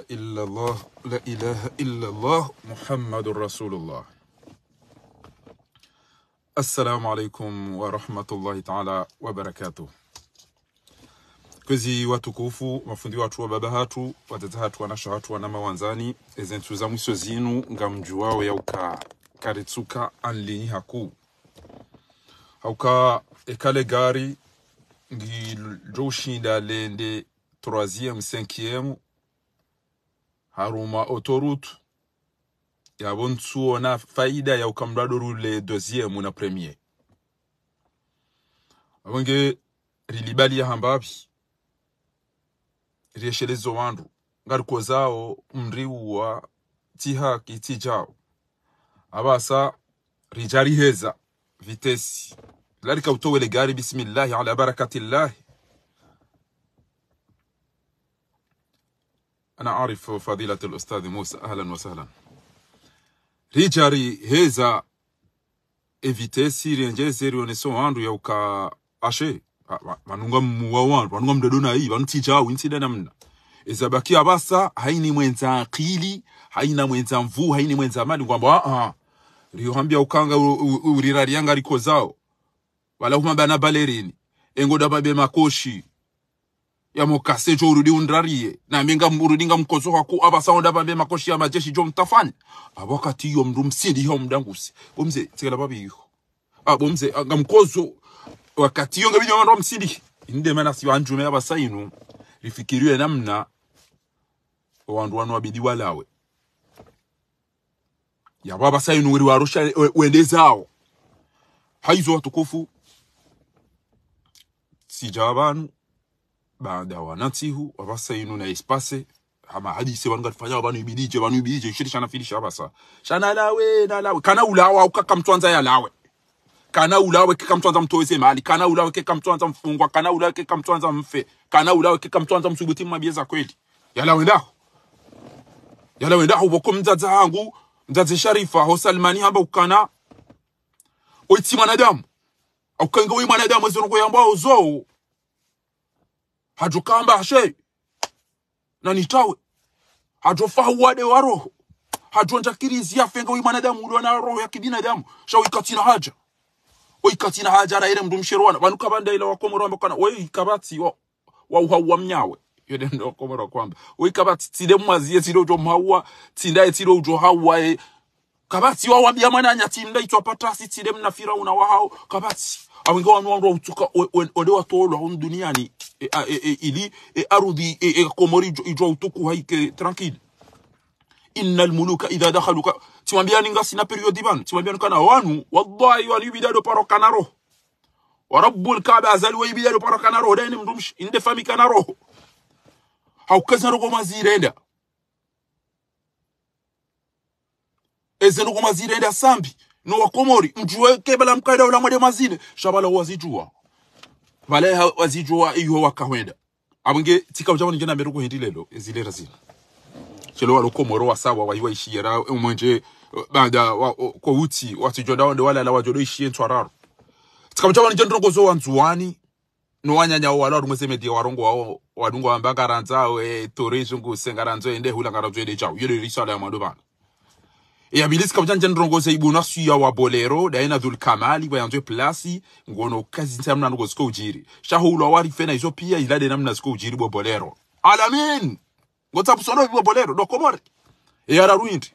illallah, la ilaha illallah, Muhammadur Rasulullah. Assalamu alaikum wa rahmatullahi ta'ala wa barakatuh. kwezi watukufu mafundi watu wa baba hatu watete hatu wanasha hatu wanama wanzani ezenthu za mwiso zinu nga mjuwao ya uka karitsuka anlinyi haku hauka ekale gari ngi joshinda lende 3e 5e haruma autoroute yabo ona faida ya ukamrado rule deuxième na premier. Abonge rilibali ya hambabi. Rieshelezo wandu ngariko zao mriu wa tihaki tijao abasa rijariheza vitesi. Larika utowele gari bismillahi ala barakatillahi أنا أعرف فضيلة الأستاذ موسى أهلا وسهلا rijari heza evitesi rienjeze rioneso wandu yauka ashe va- va- vanunga muwa wandu vanunga mdadona hii vanutijawu insida namna ezabakia abasa haini mwenza akili haina mwenza mvu haini mwenza mali kwamba aa riohambia ukanga u- u- urirarianga riko zao wala huma bana balerini engoda babe makoshi yamokase jo urudi undrarie. Na minga urudi nga mkozo wako abasaonda babe makoshi ya majeshi jo mtafani abakati yo mndu msindi yo mdangusi bomze tsekela babi yo. Abomze nga mkozo wakati yo ngabinyo ndo msindi. Inde mana si wanjume abasainu lifikiriwe namna wandu wanu wabidi walawe. Ya baba sainu wili warusha we- wende zao. Haizo watukufu. Sija abantu baada wanatihu wabasainu na espase. Ama hadise wanu gatfanya wabanu ibidije wabanu ibidije shiri shana filisha abasa shana lawe na lawe. Kana ulawa ukaka mtwanza ya lawe. Kana ulawe kika mtwanza mtoweze mali. Kana ulawe kika mtwanza mfungwa. Kana ulawe kika mtwanza mfe. Kana ulawe kika mtwanza msubuti mabieza kweli. Yalawe ndaho. Yalawe ndaho boko mzaza hangu mzaza sharifa ho salmani hamba ukana. Oiti mwanadamu. Aukanga we mwanadamu ezonoko yamba ozo hajokamba ashe na nitawe hajofahuwade wa roho. Hajonjakirizi yafenga wi mwanadamu uliwa na roho ya kibinadamu. Shawikatina haja. Oikatina haja na ere mndu mshirwana vanu kavandaila wakomoro ambakana oikavati wa wa uhauwa mnyawe. Yode ndo wakomoro kwamba. Oikavati tide mwaziye tside ujo mawa tsindaye tside ujo hawa e kabati wa wabia mananya tinda itwa patasi tside mna firauna wa hao. Kabati awinga wanu wandu utuka ode watolwa hon duniani e, a- e, e, ili e, arudhi e, e, komori ijo, ijo utuku haike tranquille inna almuluka idha dakhalu ka timwambiani nga sina periodi ban timwambiani kana wanu wallahi wali bidado paro kana roho. Wa rabbul kaaba azali wa bidado paro kana roho. Dai mdumsh inde fami kana roho. Haukaza ezenugo mazirenda sambi. No wakomori mjuwe kebala mkaida ula mwade mazine. Shabala wazijua vale ha- wazijua iyo wakahwenda abunge tika ujama ningena meruko hindi lelo ezile razina. Chelo walo komoro wasawa wa ishiyera umwenje banda wa- ko uti watijoda wande wala la wajodo ishie ntwararo tika ujabani jana rogo wanzuwani no wanyanya wala rumwese medi warongo wao wadungo ambanga ranzao e tore zungu sengaranzo ende hula ranzo ende chao. Yele risala ya mwado e abilisi kabjan jan rongo se ibuna suya wa bolero da ina dhul kamali wa yanzo plasi ngono kazi ntamna nuko siko ujiri. Shahulo wari fena izo pia ilade namna siko ujiri bo bolero alamin! Ngota busono bo bolero do komore. E ara ruindi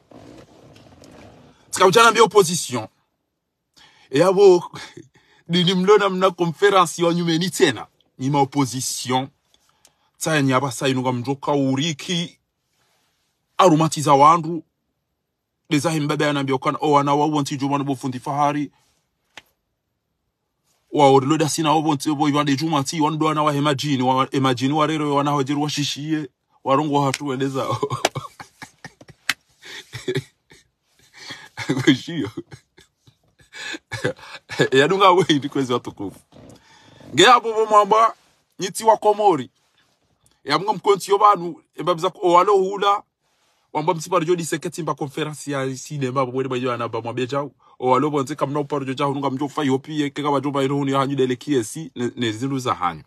sikabjana mbia opposition. E abo dini mlona mna conference wa nyumeni tena nyima opposition. Tsaya nyaba sainunga mjoka uriki. Arumatiza wandu leza ya anaambia kana o wana wawo nti juma no fundi fahari. Wa orloda sina wawo nti bo yuande juma ti wando wana wa imagine wa imagine wa rero wana wajiru washishie warongo hatu eleza kushio yadunga we ndi kwezi watukufu. Ngea bo mwamba nyiti wa komori. Yamwe mkonti yo banu embabiza ko walo hula wamba msipa rjo diseke mba conference ya sinema bo bwe bayo na ba mwabia jao. O walo bonze kamna uparo jo jao nunga ye ka bajo ba iro ya hanyu dele kiesi ne, zindu za hanyu.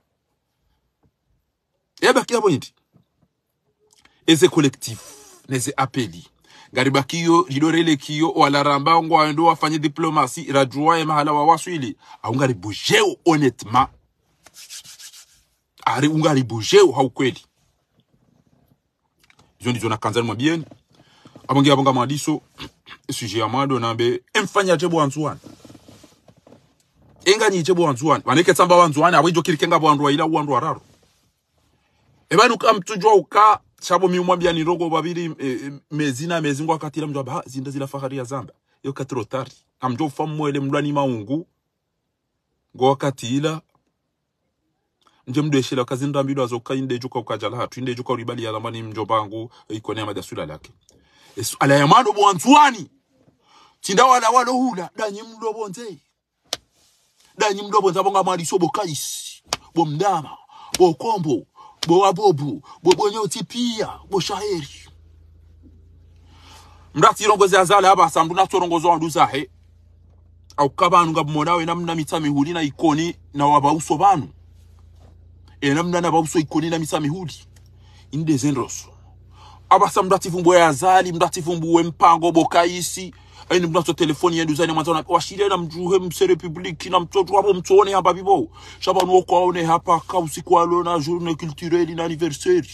Eba kia pointi eze collectif neze apeli. Gariba kiyo lidorele kiyo walaramba ngo aendo wafanye diplomasi rajua ya mahala wa waswili. Au ngaribu bujeo honnêtement. Ari bujeo jeu haukweli zona kanzani mwa bien. abonge abonga madiso sujet ya mwado nambe emfanya je bwanzuani enganyiche bwanzuani waneke tsamba wanzuani abwijo kirikenga bwandu ila wandu araro ebanu kamtujwa uka chabo miumwambia ni rogo babiri e, e, mezi na mezi ngo akatira mjwa ba zinda zila fahari ya zamba. Yo katrotari. amjo famwele mlwani maungu. Ngo wakatila nje mdeshela kazinda azoka inde juka ukajala hatu inde juka uribali ya lamani mjo bangu ikone madasula lake. Esu, ala ya mando bwanzuani tinda wala walo hula danyi mdo bonze danyi mdo bonze abonga mali sobo kaisi bo mdama bo kombo bo wabobu bo bonyo pia bo shaheri. Mrati rongozi azala aba samdu na torongozo wandu zahe. Au kabanu ngab na namna mitami huli na ikoni na wabauso banu e namna na bauso ikoni na mitami huli. Inde zenroso. Abasa mdatifumbu ya azali mdatifumbu we mpango bokaisi aini mnato telefoni yendu zani mwanzo washire na mjuhe mse republiki na mtoto hapo mtuone hapa bibo shaba nuoko aone hapa ka usiku alo na journée culturelle na anniversaire.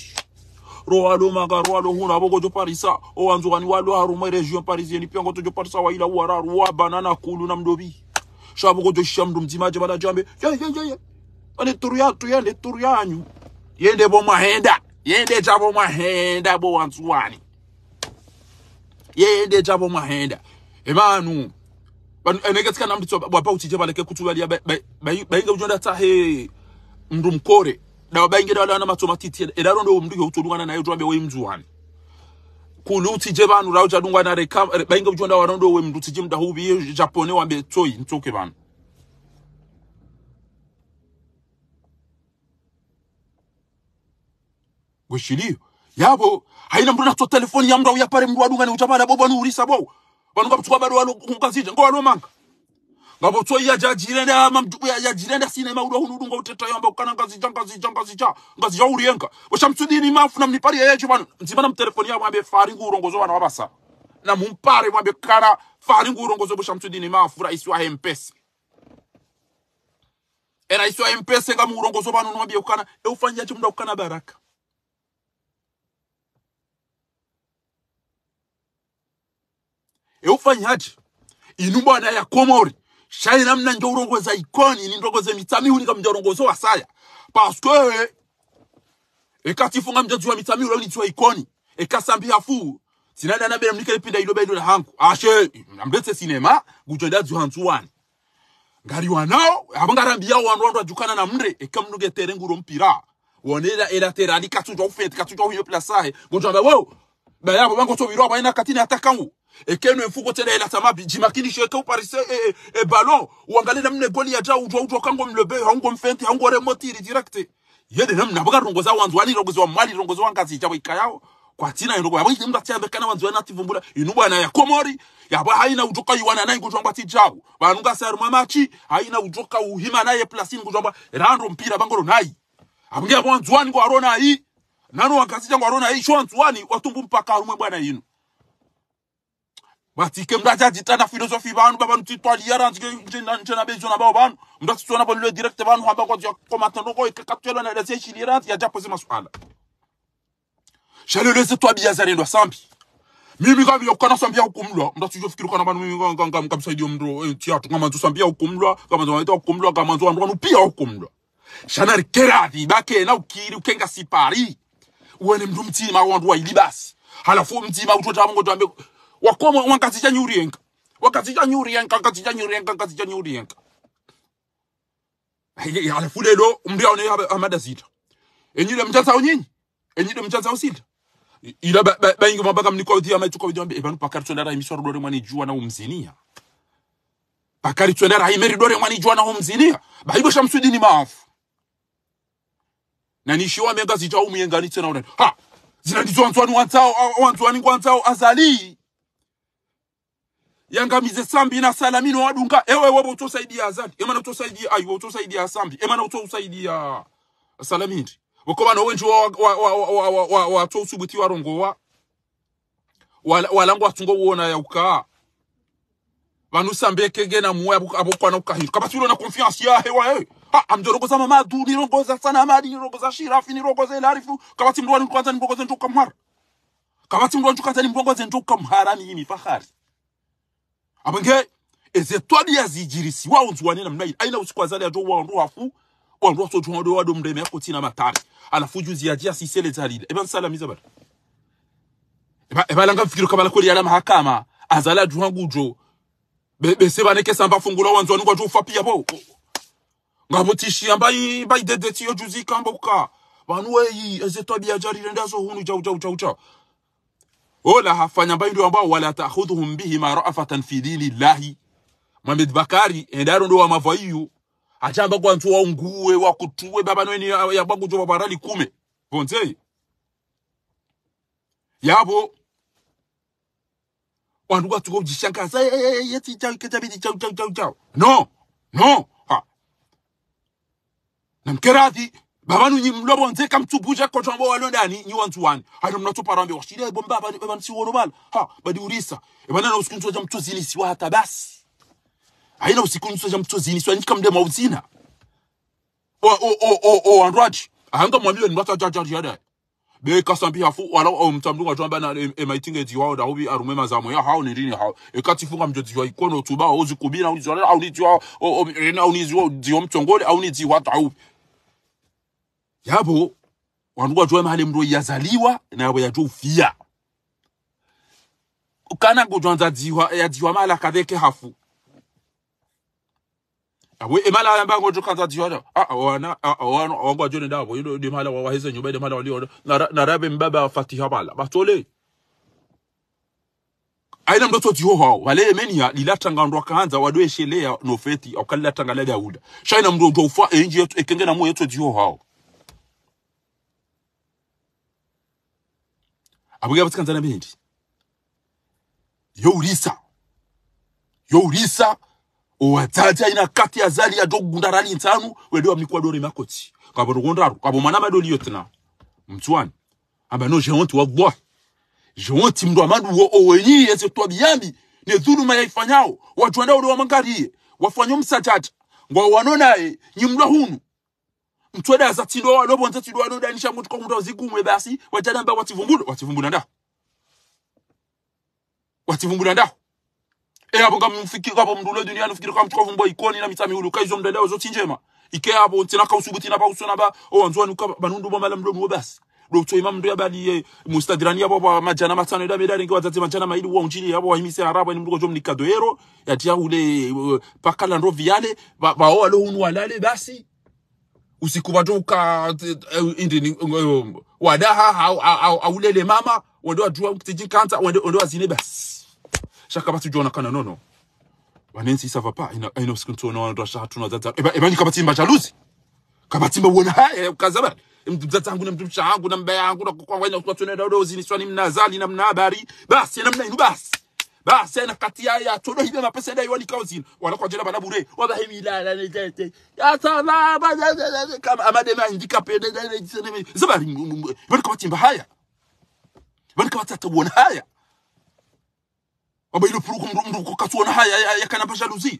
Ro alo maga ro alo huna bogo jo parisa o wanzo gani walo haru ma region parisienne pia ngoto jo parisa wa ila wararu wa banana kulu na mdobi. Shaba bogo jo shamdu mzima je jambe. Yeah, yeah, yeah, ane turu ya tu yende turu yanyu. Yende bo mahenda. Yende jabo mahenda bo wanzuani yende jabo mahenda. Emanu eneketsika namditso bwapa utije baleke kutubalia bainga ujonda tahe mndu mkore. Dawa bainge dawala na matoma titi edaro ndo mndu utulungana naye tuambe we mzuani kulu utije banu rawo jadungwa na reka bainga ujonda warondo we mndu tije mda hubi japone wambe toyi ntoke banu gweshiliyo yabo haina mndu natso telefoni ya mndu auyapare mndu adungane utabala bo banu urisa bo. Banu kaptuka bado walo kukazija ngo walo manga. Ngabo to ya jajirende ama mdubu ya jajirende sine ma udo hunudunga uteta yamba ukana ngazi ngazija ngazi ngazija ngazi ja ngazi ja urienka washamsudini mafu na mnipari yeje bwana nzima na telefoni yabo ambe fari ngurongozo wana wabasa. Na mumpare mwambe kara fari ngurongozo bushamsudini mafu rais wa mpesa. Era isi wa mpesa nga urongozo bana nwambie ukana eufanyache mndu ukana baraka eufanyaje? Inu bwana ya komori shai namna njo urongoza ikoni ni ndongoze mitami huni kama urongozo wa saya. Parce que ekatifunga mja tuwa mitami ule ni ikoni ekasambi afu sinada na bela lipinda ilobe ilo bendo la hangu. Ashe namlete sinema gujonda tuwa hantu wani. Ngari wanao abanga rambi yao wanu wanu wajukana na mre ekamnuge terenguro mpira. Wanela ela terani katujwa ufete katujwa uyo plasahe gojamba wo bayabo bango to biro abaina katini atakangu ekeno mfuko tena ela tamabi jimakini sheke uparise e, et, ballon. Uangalie namne goli ya jao le ujwa kango mlebe fente, mfenti gomme remotiri direct. Yede namna baka rongoza wanzu wani rongoza wa mali rongoza wangazi jabo ikayao kwa tina ndo kwa mtu mtatia on wanzu wana tivumbula inu bwana ya komori. Ya ba haina ujoka yuana naye ngujwa ti jabo banunga sar mamachi haina ujoka uhima naye plasini ngujwa rando mpira bangoro nayi abungia wanzu wani ngo arona hii nanu wangazi jango arona hii shwa wanzu wani watumbu mpaka arumwe bwana yinu Bati ke mdaja jita na filosofi ba anu baban tit pali yaran jike jena bezo na ba ban mda tsuona ba le direct ba anu haba ko jia komatan roko e kakatuelo na leze chili yaran ya ja pose maswala shaleleze twa biya zarendwa sambi mimi kabi yokana sambia ukumlwa mda tsujo fikiri kana banu mimi kanga kanga msaidia mdro tia tukama nzu sambia ukumlwa kama nzu anaita ukumlwa kama nzu anu pia ukumlwa shanari keradi bake na ukiri ukenga sipari uene mdu mtima wandu wa ilibasi halafu mtima utotamungo tuambie wakoma wankazija nyurienka wakazija nyurienka nkazija nyurienka nkazija nyurienka halafu lelo mndu ni amada zita enyile mchanza nyinyi enyile mchanza usita ila baingi mabaka mniko dia mai tuko dia ebanu pakari twendara imisoro dore mwani jua na umzinia pakari twendara imeri dore mwani jua na umzinia baibo shamsudini maafu na nishiwa menga zita umyengani tena una ha zina ndizo wantsao wanzao wanzwani wanzao azali yangamize sambi na salamino wadunga. Ewe wewe utosaidia azadi emana utosaidia ayo utosaidia sambi. Emana utosaidia salamindi. Wakoma na wenji wa wa wa wa wa wa to subuti warongowa wala walango atungo wona ya uka. Vanu sambeke gena muya abo kwana ukahiru kabati na confiance ya hewa hewe. ha amjorogoza mama du ni rongoza sana madi ni rongoza shirafi ni rongoza ilarifu Kapati mduwa ni kwanza ni rongoza ntoka mhara. Kabati mndwani kwanza ni rongoza ntoka mhara ni yimi fahari abenge ezetwadi yazijirisi wa unzwane namna ile aina usikwazali ajo wa ndo afu wa ndo so tundo wa do mreme yako tina matari. Alafu juzi ya jia sisele zalile eba salamiza bada eba eba langa fikiro kabala kuli ala mahakama. Azala juhangu jo be be neke samba fungula wanzwani kwa jo ya bo. Ngabo tishi mba yi dedeti yo juzi kamba uka. Yi, eze ezetwadi ya jari rendazo hunu jau jau jau jau ola hafanya ndio ambao wala ta'khudhuhum bihi ma ra'afatan fi dinillahi. Mohamed Bakari endaro ndo wa mavaiyu achamba kwa ntu wakutuwe baba nweni ya, bagu jo babarali kume. Bonze yabo wandu kwa tuko jishangaza yeti chau ketabidi chau chau chau chau. No no. Ha. Namkerati baba nu nyimlo bonze kam tubuja ko tombo walondani nyi wantu wani hado mnato parambe washire bomba baba baba si wono ha badi urisa. E bana na usikunzo ja mtozini si wa hata basi haina usikunzo ja mtozini so nyika mde mauzina o o o o o andwaji ahanga mwamile ndata ja ja ja be kasambi hafu wala o mtamdu wa jamba na e, e maitinge diwa da hobi arume mazamo ya hao ni hao. E katifunga mjo diwa ikono tuba ozi kubina au au ni diwa o o rena au ni diwa diwa mtongole au ni diwa tau yabo wandu wajua mahali mndo yazaliwa na yabo yajua ufia kana kujwanza diwa ya diwa mala kadeke hafu. Awe emala yamba ngojo kanza diwa a wana a wana wangu jone ndabo yino de mala wa heze nyoba de mala wali na rabe mbaba fatiha mala batole aina mdoto diho hao wale emenia lilatanga ndo kaanza wadwe shelea no feti au kala tanga la dauda shaina mdo ndo ufa enji yetu ekenge na moyo yetu diho hao abuga batsikana bindi. Yo ulisa. Yo urisa owadzadza ina kati ya zali ya dogunda rali ntsanu wedo amikwa dori makoti. Kabo rogondaru kabo mwana madoli yotna mtswani amba no jeonti wa gwa. Jeonti honte mndo amadu wo owenyi ese to biyambi ne dhuluma yaifanyao watu ndao wa mangari wafanyo msatata ngwa wanonaye nyimla hunu mtweda za tindo wa lobo nza tindo wanoda danisha mtu kwa mtu zigumwe basi wajana mba wativumbulu wativumbula nda wativumbula nda e hapo kama mfikiri hapo mdulo duniani fikiri kama mtu vumbo ikoni na mitami ulu kaizo mdadao zote njema ike hapo tina ka usubuti na ba usona ba o nzwani ka banundu bomba la mdomo basi do to imam ndo yabali e mustadirani yabo ba majana matano da medari ngi wazati majana maili wa unjili yabo wahimisi arabu ni mdugo jomni kadoero yatia ule uh, pakala ndo viale ba, ba o alo unu walale basi usiku watoka indini indi uh, wadaha aulele au, au ulele mama wendo adua kitiji kanta wendo wendo azine basi shaka batu jona kana nono. Wanensi sava va pas ina ina sikunto no ndo shaka tuna zaza eba eba ni kabatimba jaluzi kabatimba wona haya kazaba mtata wangu na mtumsha wangu na mbaya wangu na kwa wena kwa tuna dodo zini swani mnazali na mnabari basi namna inu basi basi na kati ya ya todo hibe mapesa dai wani kauzin. Wala kwa jina bana bure waba hemi la la la tete ya sala ba kama amade ma handicap de de de zabari bani kabatimba haya? Bani kabatata wona haya? Waba ilo puruku mru mru katuona haya ya, ya kana bashaluzi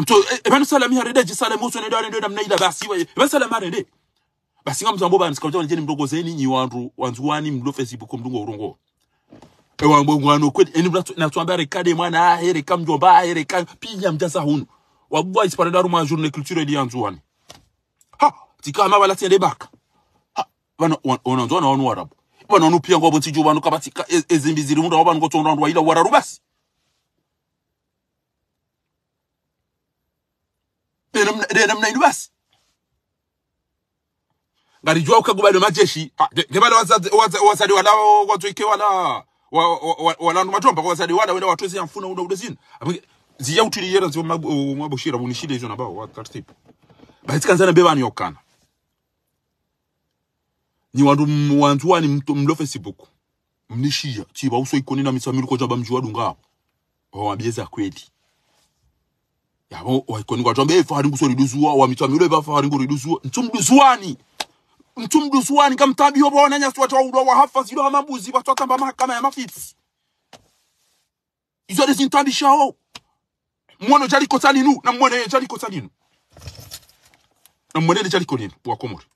mto ebanu salami harede jisalamu uso ndio ndio namna ila basi we ebanu salami harede basi ngamza mboba nsikauta njeni mdogo zeni nyi wandu wanzu wani mlo facebook mdungo urongo ewa wambo ngwano kweli eni mlato na tuambia rekade mwana ahere kam jomba ahere kam pinya mjasa hunu wabwa isipara daru ma journée culture di yanzu wani ha tikama wala tiende baka ha bana ona nzona wanu warabu bana onu pia ngo bonti jubanu kabatika ezimbiziri munda wabanu gotonda ndo ila wararu basi de namna inu basi. Ngarijua ukagubali majeshi Ha, ge- wazadi wazadi wala watoike wala wa- wa- wa- wala ndo matomba kwa wazadi wala wenda watu zia mfuna una udezini ziya utili yera zio mabu mabushira bunishile hizo nabao wa taratibu bahati kanzana beba ni yokana ni wandu wani mlo facebook mnishia tiba uso ikoni na misamiru kwa jaba mjua dunga. Wawabieza kweli yabo waikoni kwa jamba fahari haringu so riduzua wa misamiru efa haringu riduzua ntumduzuani mtumduzuani kamtabi yobo wananya swata wa ulo wa hafa zilo hamabuzi watu atamba mahakama ya mafitsi izo desi ntabi shao. Mwono jali kosa linu na mwone jali kosa linu. Na mwone jali kolinu wa komori.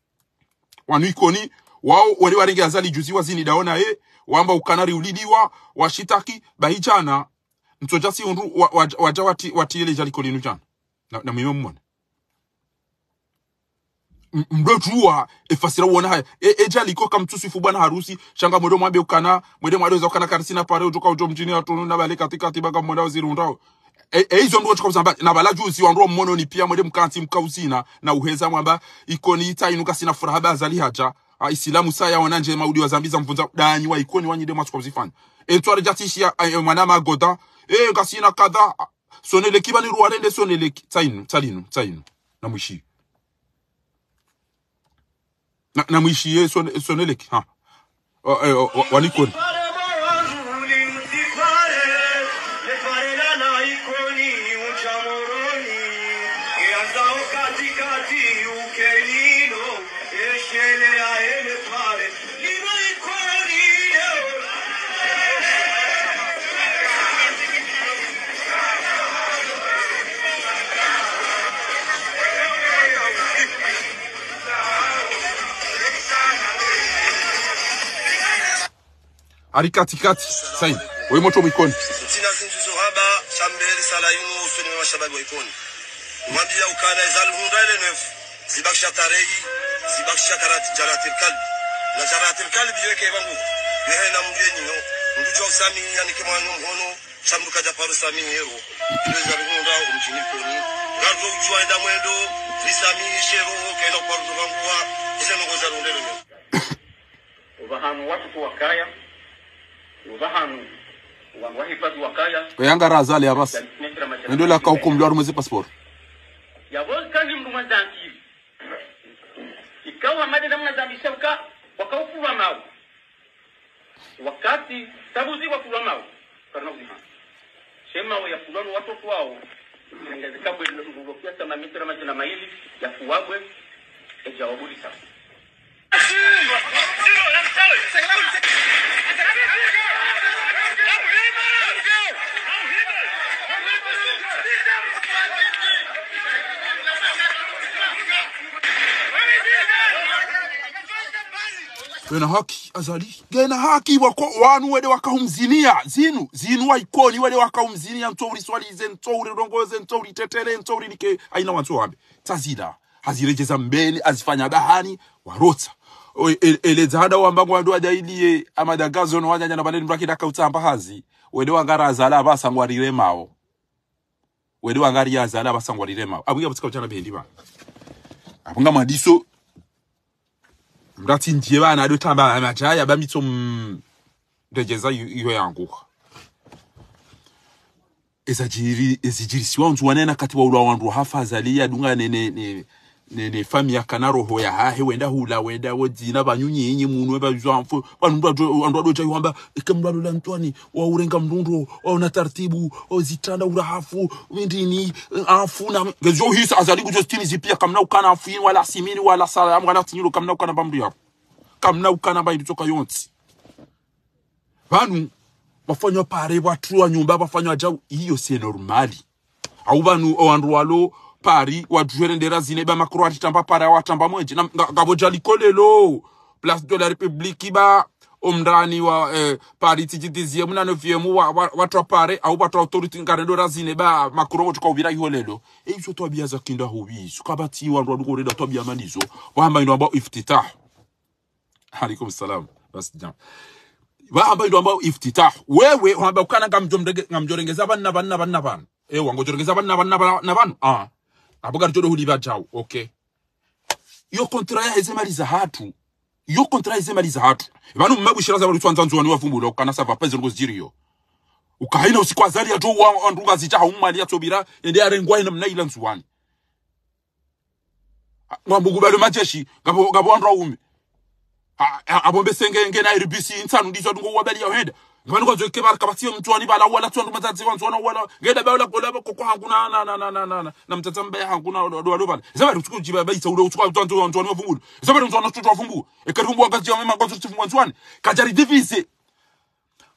Wanu ikoni wao wali warenge azali juzi wazini daona ye wamba ukanari ulidiwa washitaki bahijana mtoja si unru wa- wa- waja wati watiele jali kolinu jana na, na mwime mwone? M- mdotuwa efasira wana haya e, eja liko kamtusifu bwana harusi shanga mwedo mwabe ukana mwede mwade uza ukana karisina pare ujoka ujo mjini atunu na bale katika tibaga mwenda waziri undao. E, e ndo chiko zamba na bala juzi wanro mmono ni pia mwede mkanti mkausina na uheza mwamba ikoni itainuka sina furaha bazali haja. Isilamu saya wananje maudi wa zambiza mvunza danyi wa ikoni wanyide zifanya entware jatishia ya mwana magoda e ngasina kadha sonele kibani ruwarende sonele tsainu tainu tsainu tainu na mwishi. Na, na mwishiye son, soneleki ha. O- ari katikati sai we moto mwikoni. Sina zinjuzo haba shambeli sala yuno usoni wa shababu wa ikoni. Mwambia ukana izal hunda ile nefu zibakisha tarehi zibakisha karati jaratil kalbi. Na jaratil kalbi yeke bangu yehe na mgeni no. Ndujo sami yani kama no mhono. Shambuka japaru sami hero. Leza hunda umchini koni garzo uchwa enda mwendo lisami shero keno kwa ruzo bangua ise no goza rundelo hantu watu wakaya oyanga razali abasi endo la kaukumlwa rumwezi passport yavozi kandi mndu mwazanziri ikawa madena mnazambishauka wakaufulwa mawu wakati tabuzi wafulwa mawu karina kuziha shemawe yafulwano watoto wao sama mitra majina maili yafuwabwe ejawabuli sasa gena haki azali. Gena haki wako wanu wede wakaumzinia. Zinu zinu waikoni wede wakaumzinia. Ntouri swalize ntouri rongoze ntouri tetere ntouri nike aina wantu wabe. Tazida hazirejeza mbele azifanya dahani warota e- eleza hada wamba ngwandu wajailie amadagazo no wajanya na baneni mraki daka utamba hazi. Wede wangara azala abasangwarire mawo wede wangari azala abasangwarire mawo abuya butika uchana bendi ba. Abunga madiso mrati ndiye bana ado tamba amajaya bamitso m- ndegeza iyo yanguka ezajiri ezijirisiwa nzu wanena kati wa ulwa wandu hafa azalia dunga ne ne ne ne, famia kana roho ya hahe wenda hula wenda wodzina banyunyinyi munwe bazwamfu vanhu vandu adocha yuhamba ike mndu adola ntwani waurenga mndundo waona taratibu ozitanda ura hafu ndini afuna ngezyo hisa azali kujo stini zipia kamna ukana afini wala simini wala sala wala tinyulo kamna ukana bamdu ya. Kamna ukana ba ilitoka yonsi. Vanhu vafanywa pare vatrua nyumba vafanywa jau iyo se normali au vanhu wandu walo pari wadhuerendera zine ba makuru atitamba pari awatamba mwenje. Ngavoja likolelo place de la republique ba omndani wa eh, pari tichitizie munano vyemu wa- wa- watwa pare au watwa authority ngarendo razine ba makuru votuka uvira iholelo eizo twabia za kinda hubizo kabati wandu wadukoreda twabia manizo wahamba ino ambao iftitah alaikum salam. Basi jam. Wahamba into ambao iftitah wewe wahamba ukana ngamjorengeza vanna vanna vanna vanhu ewa ngojorengeza vanna vanna vanna vanhu ah apo kari huli huliva jau okay. Iyo kontra ya ezemaliza hatu. Iyo kontra ezemaliza hatu. Vanu mmabwishira za valitwanza nzwani wavumbula ukana sava pezi ngo ziriyo ukahaina usiku azali ya to wa ndunga zicha haumali ya tobira ende arengwa ina mnaila nzuwani. Mwambugu balu majeshi gabo gabo andra ume. Abombe senge nge na RBC insanu ndizo dungo wabali ya henda mvani kwa zoeke zoike barka batiyo mtuani bala wala tuandu matati kwa mtuana wala ngeda bala bola ba koko hakuna na na na na na na na mtatamba ya hakuna do do bala zaba tuko jiba baita ule utuka mtuani mtuani mfumbu zaba mtuani tutu mfumbu mbwa akazi ya mema gozo tifu mtuani kajari divise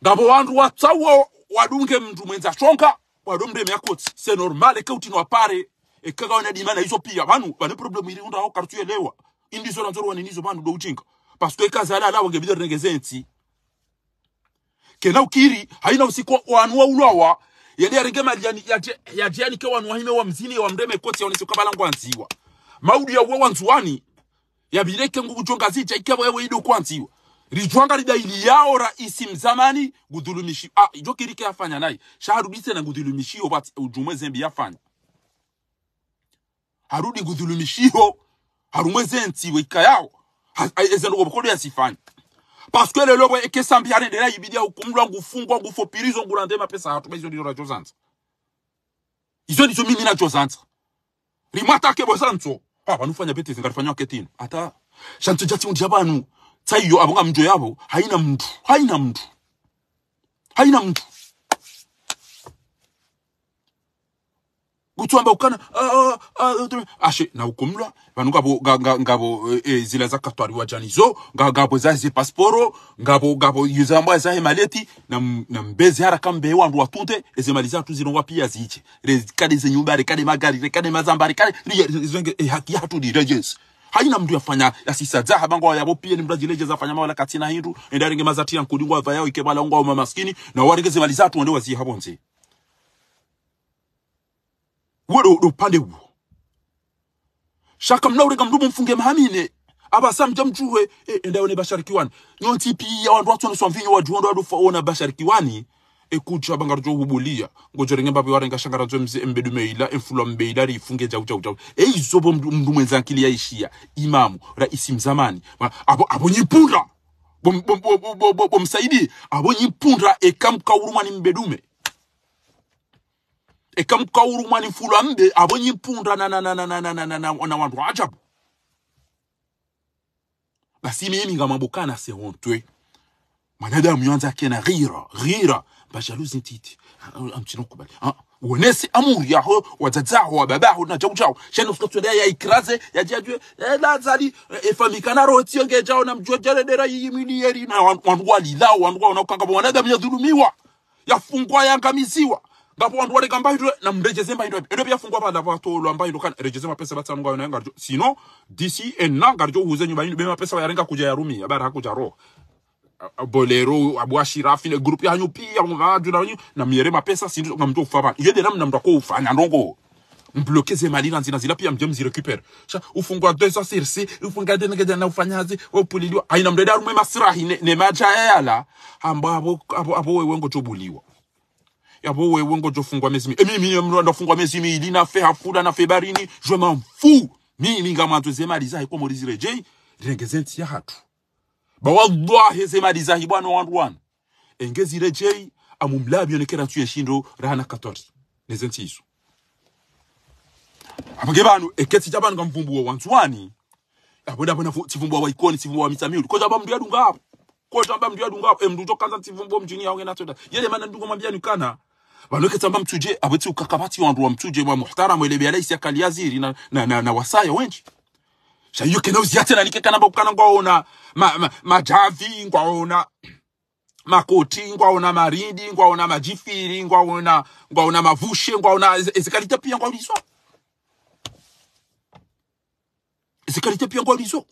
ngabo wandu watsawo wadunge mtu mwenza chonka wadomde myakotsi se normale kauti no apare ekakaona dimana iso pia vanhu vane problemu iri undawo karituelewa indisonanzorwa ninizo vanhu douchinga parce que ekazalala wangebidirirengezensi kena ukiri haina usiku wanua ulawa yeli arigema jani ya jani ke wanua hime wa mzini wa mreme kote ya onisika balangu anziwa. Maudi ya uwa wanzuani ya bileke ngugu jonga zicha ikewa wewe ido kwa anziwa. Rijwanga lidaili yao raisi mzamani gudhulumishi ah ijo kirike afanya nai. Shaharudise na gudhulumishi obat ujumwe zembi afanya. Harudi gudhulumishi ho harumwe zenti zentiwe ikayao ezendogo bokolo yasifanya parce lelo bwe ke sambi yane ndera yibidia ukumlwa ngufungwa ngufopirizo ngurande mapesa hatu bezo ndiro rajo zanza izo ndizo mimi nacho zanza rimata ke bozanzo ah banufanya bete zingalifanywa ketino ata shantu jati undi abantu tsayiyo abonga mntu yabo haina mntu haina mntu haina kutswamba ukana ah, ah, ah, naukumlwa vanhu ngavo ngavo eh, eh, zila zakatwariwa janizo ngavo zaze pasporo ngavo ngavo yuzambo azahe maleti na mbezi hara kambe wandu watunte ezemaliza tu zilongwa pia ziche. Rekade zenyumba rekade magari rekade mazamba rekade eh, haki yatu ni rejes. Haina mndu yafanya yasisadzaha bango yabo pia ni mraji leje zafanya mawala katina hindu endarenge mazati nkudingwa vayao ikebala ongwa maskini na warenge zemaliza tu ndo wazi habonze wodo do pande wu nawre gam gamdubu funge mahamine. Aba sam jam juwe e, endaone basharikiwani nyonti fo ona bashar kiwani. E wandu wadu faona basharikiwani ekuja bangarjo ubulia. Ngojorenga babe warenga shangarajo mze embedu meila emfulwa mbeila rifunge jau jau jau. Ei zobo mdu mwenza akili yaishia imamu raisi mzamani. Abo abo nyipunda bomsaidi bom, bom, bom, bom bom saidi. Abo nyipunda ekamkaurumani mbedume ekamkaurumwa mani fulu ambe abo nyipunda na na na na na na na na na na wandu ajabu. Basi mimi ngamabukana se hontwe mwanadamu yanza kena ghira ghira bajaluzi ntiti amchino kubali. Ah wonesi amuri yaho wadzadzaho wababaho na jau jau. Shano fuka ya ikraze ya jajwe la zali efamikana roti yonge jao na mjwa jale dera yimini yeri. Na wandu walilao wandu wana ukanga mwanadamu yadhulumiwa yafungwa yangamiziwa ngapo wale waleka mbaito na mrejeze mbaito edo byafungwa bala batolwa mbaito kana rejeze mapesa batsanu ngayo nayo ngarjo. Sino disi ena ngarjo huze nyuba yinu bema pesa bayarenga kuja ya rumi abara hakuja ro bolero abwashira fine group yanyu pia mvadu na nyu na miere mapesa sindu ngamto ufaba yede namna mtako ufanya ndongo mbloke ze mali na nzina zila pia mje mzirecupere sha ufungwa dweza sirsi ufungwa dene gada na ufanyazi wapuliliwa aina mdada rume masirahi ne, ne maja yala ambabo abo, abo wewe ngo chobuliwa yabo wewe ngo jofungwa miezi mi emi mimi mndo ndofungwa miezi mi ili na fe hafula na fe barini. Je m'en fous. Mimi ngama tuze mali za iko morizi rejei rengezenti ya hatu. Ba wallahi zemali za hibwana wandu wana engezi rejei amumlabi onekera tu yeshindo rana 14 nezenti izo abage banu eketi jabanu ngamvumbuwa wanzwani aboda bona tivumbuwa wa ikoni tivumbuwa wa mitamiuli koja ba mndu yadunga hapo. Koja ba mndu yadunga hapo. Emndu tokanza tivumbuwa mjini yaongena na toda. Yele mana ndugo mwambia nikana banoke tamba mtuje abati ukakabati wandu ndwa mtuje wa muhtaramu bila isi akali yaziri na na, na, na wasaya wenji hiyo kena uziate na nike kukana ngwa ngwaona ma, ma, majavi ngwaona makoti ngwaona marindi ngwaona majifiri ngwaona ngwaona mavushe ngwaona ezikalite pia ngwaulizo ezikalite pia ngwaulizo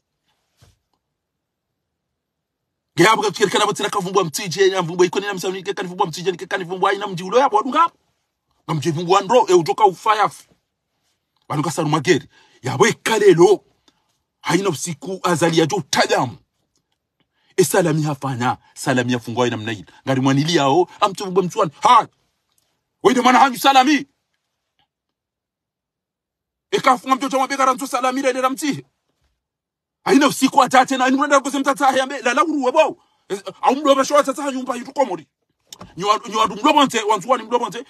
ngehabwa kikerekana botsira kavumbwa mtije nyamvumbwa ikoni namsami kekanivumbwa mtije kekanivumbwa ina mjiulo yabo adungapo namjevumbwa ndro eh, eutoka ufayafu banukasara mageri yabo ekalelo haina usiku azali yajo utadamu esalami hafana salami yafungwa ina mnaina ngari mwanili yao amtuvumbwa mtsuani. Ha! Wende mwana hanyu salami! Ekafunga mtoto mabegara mtso salami rerera mtihe aina usiku atate na nunda ko semta ya yambe la uruwe bo. Au mdo ba shwa tata nyumba yitu komori nywadu mdo bonte wantu wani mdo bonte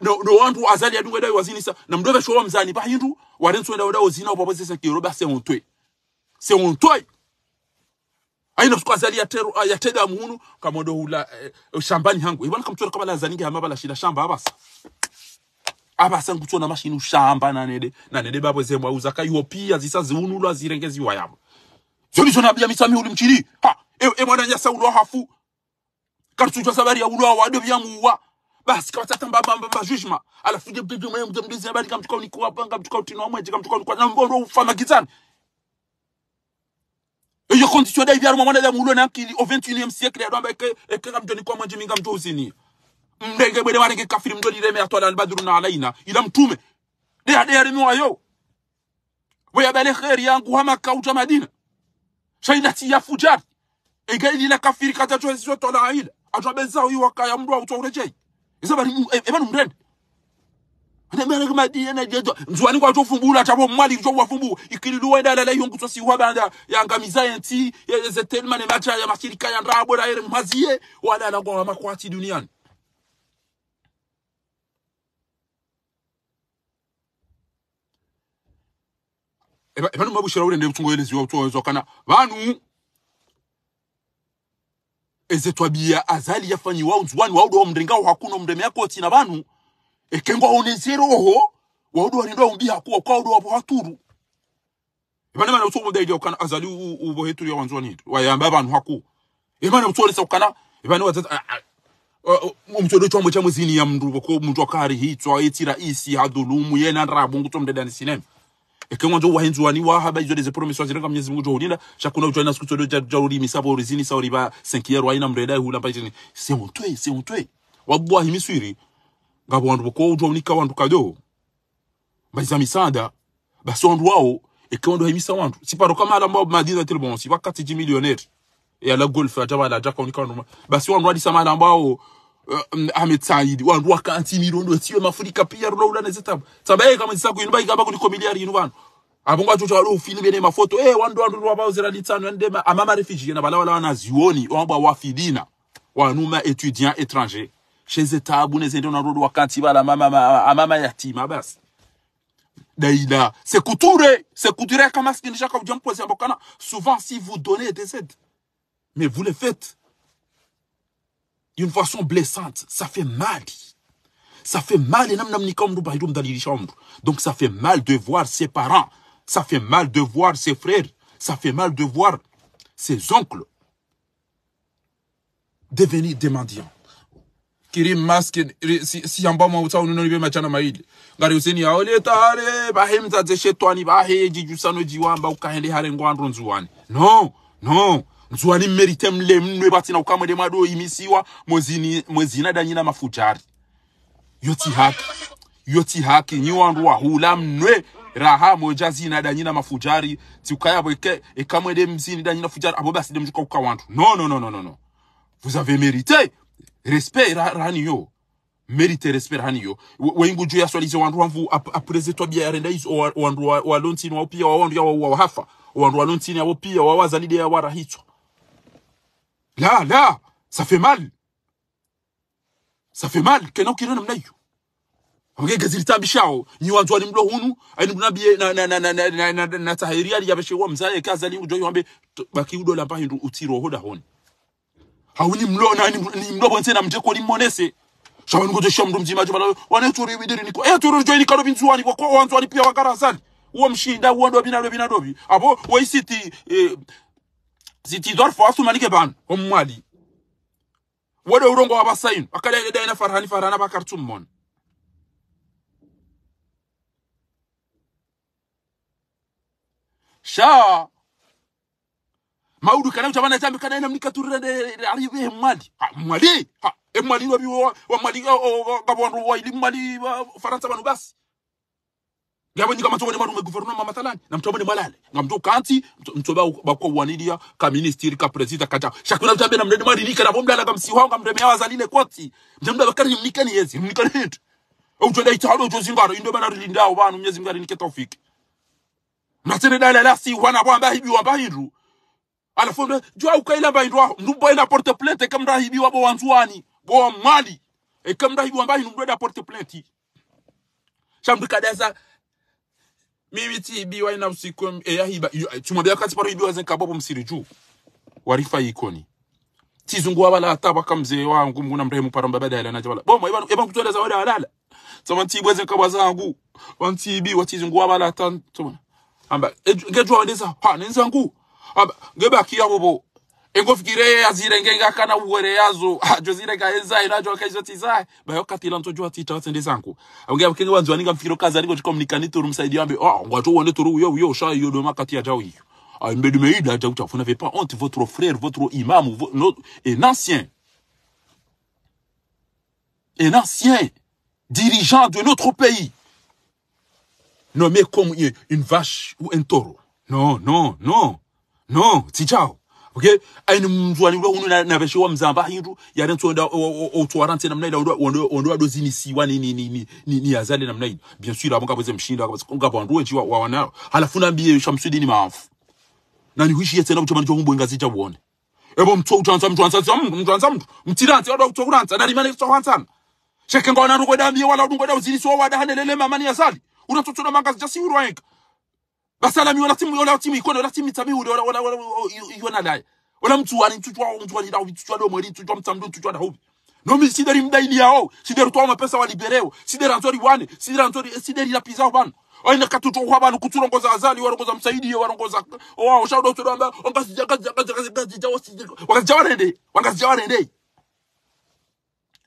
no no wantu azali adu wedai wazini sa na mdo basho mzani ba hindu warenso nda wedai wazina obo sesa kiro ba se ontwe se ontwe aina usiku azali ya teru ya teda muhunu kamodo hula eh, shambani hangu. Ibana kamtora kama la zaningi ya mabala shida shamba abasa abasa ngutona mashini ushamba nanede nanede babo zemwa uzaka pia zisa ziunulwa zirengeziwa yabo. Zoni zona bya misami uli mchiri ha e, e mwana nyasa ulo hafu. Kartuchwa sabari ya ulo wa dobya muwa. Basi kwa tata mbamba mbamba judgment alafu je bibi mwe mde mdezi habari kamtuka ni kwa panga kamtuka utino mwe kamtuka kwa na mbondo ufama gizani iyo condition da ibyaro mwana da mulo na kili au 21e siècle ya domba ke ke kamtoni kwa manje minga mtozini mdenge bwede warenge kafiri mdoli reme atwala albadruna alaina. Ila mtume. De ade yarimi wayo weya bale khairi yangu hama kauta madina. Shaidati ya fujar egaili la kafiri kata chwe sio tola aila atwa benza uyu wakaya mdu au tawreje isabari ebanu mrende. Diena jeto nzwani kwa tofumbula tabo mwali jo wafumbu ikilidu wenda la yongu to si wabanda ya ngamiza yenti zetelma ne macha ya mashirika ya ndabo la ere mhazie wala la kwa makwati duniani eba eba mabushira ule ndebe tungoyelezi wa tuwa kana banu eze twabia azali yafanyi wa nzwani wa udo mrenga wa hakuno mreme yako tina banu ekengwa onezero ho wa udo rindo umbi hakuwa kwa udo wa haturu. Ebana bana utomo dai kana azali ubo hetu ya wanzwani wa yamba banu haku. Ebana utungo sa kana ebana wazata umtodo chombo cha mwezini ya mndu ko mndu akari hitwa etira isi hadulumu yena rabu ngutomdedani sinema ekengwa njo wahenzuani wa haba izo deze promesses zirenga mnyezi mungu johulinda shakuna ujana siku ja ulimi misabo orizini sa oriba 5 year waina mreda hula pa jini c'est honteux c'est honteux wabwa himiswiri ngabo wandu ko ujo unika wandu kado. Baiza misanda basi wandu wao ekengwa ndo himisa wandu. Siparo kama ala mbao madina tel bon si wakati ji millionnaire ya la golf ataba la jaka unika wandu basi wandu wadi sama ala mbao Ahmed Said wandu wakanti mirondo tiyo mafurika pia rola na zetabu tabaye kama zisa kuinba igaba kuliko miliari yinu bana. Abonga chocho alo ufili bene mafoto. Eh wandu wandu wabao zera litano ende ma amama refugee na bala wala wana zioni wamba wafidina wanuma étudiants étrangers chez etabu ne zende na rodo wakanti bala mama ma- amama yatima basi. Daila c'est couture c'est couture kama sikinisha kwa jampo zambokana souvent si vous donnez des aides mais vous le faites d'une façon blessante. Ça fait mal. Ça fait mal. Donc ça fait mal de voir ses parents. Ça fait mal de voir ses frères. Ça fait mal de voir ses oncles devenir des mendiants kiri maske si, si amba mauta ununo libe machana maili. Ngari useni ya ole tare bahe mtaze shetwani bahe jijusano jiwamba ukahende hare ngwandro nzuwani. No no nzuwani mmerite batina ukamwede mado imisiwa mwezini mwezina danyina mafujari. Yoti haki yoti haki nyi wandu wahula mnwe raha moja zina danyina mafujari. Tiukaya bweke ekamwede mzini danyina fujari abo basi mjuka uka wantu. No no no no no no. Vous avez mérité respect ra- rani yo. Mérité respect rani yo. We- wengu juu ya swali zo wandu wanvu apreze twa bia renda hizo wa- wandu wa- wao pia wa wandu ya wa- wandu wa lontini ya pia wa wazalide ya là, la ça fait mal. Ça fait mal. Kena ukirana namna hiyo. Amge zilitabishao ni wantu wali mlo hunu na na na na na, na, na, yombe baki utiro hoda honi. Mlo na ni, ni mlo na mjeko shawa mzima niko eh pia mshinda uwo ndo binadobi abo wo city eh, city dorfo asumanike ban omwali wode urongo wabasayin akala ile daina farhani farhana bakartum mon sha maudu kana utabana tambi kana ina mnika turende ali be mwali ha mwali ha e mwali wa biwa wa mwali gabon wa ili mwali wa faransa banu basi ngabo nyika matobone marume gouvernement matalani na mtobone malale ngamto kanti mtoba bako wanidia ka ministry ka president kata shakuna mtambe na mdeni mali nika na bomda la kamsiwa ngamreme yawa zalile koti. Mjamda bakari mnikani yezi mnikani hit. Au twenda italo jo zingaro indo bana rilindao bana mnyezi ngari niketa natere dala la si wana bwamba hibi wamba hindu alafu jua ukaila ba hindu ndubo ina porte plainte kamra hibi wabo wanzuani bo mali. E kamra hibi wamba hindu ndo da porte plainte. Shamdu kadasa mimi ti hibi wa ina usiku e ya hiba. Tumwambia kati paro hibi wazen kabobo msiri juu. Warifa ikoni. Tizungu wabala ataba kamze wangu muna mrehemu paramba badala na jabala bomo eba ibanu kutola zawada halala sama tibweze kabwa zangu wantibi watizungu wabala wala tuma amba ngejwa wadeza ha nenzangu amba ngeba kiya engofgire azirengenga kana uwere yazo. Ah, jozirega ezai najo akaizo tizai. Bayo katila ntojua tita watsende zanku abwe abwe kenge wanzu aninga mfikiro kazi aliko jikomunika ni turu msaidi ambe ah ngwacho uone turu yo yo sha yo doma kati ya jao hiyo. Ah mbedu meida jao vous n'avez pas honte votre frère votre imam votre, notre, un ancien. Un ancien dirigeant de notre pays. Nommé comme une vache ou un taureau. Non non non. Non c'est ciao okay aini mzwani ule unu na- na veshe wa mzamba hindu yaren tuenda otwarante namna ila ondo ondo ondo adozini siwa ni ni ni ni ni, ni azali namna ila bien sûr abonga bweze mshinda ngabo ndo wenji wa, wa wanao halafu nambie shamsudi ni maafu na tena kuchoma njo ngazi cha uone ebo mtu utanza mtu anza mtu mtu anza mtu mtiranzi odo kutokuranza nari mane kutokuranza sheke ngona ndo kwenda mbiye wala ndo uzini wa wada hanelele mama ni azali. Unatotoda mangazi jasi urwank basala mi wala timu wala timu ikono wala timu tabi wala wala wala yona lai wala mtu wani mtu wao mtu wani dawi mtu wao do mweli mtu wao mtamdo mtu wao dawo no mi sideri mdaini yao sideri to ma pesa walibereo sideri antori wane sideri antori sideri la pizza bana aina katuto kwa bana kuturongoza azali warongoza msaidi warongoza wao shaudo to amba ongazi jaga jaga jaga jaga jaga wakazi jawarende wakazi jawarende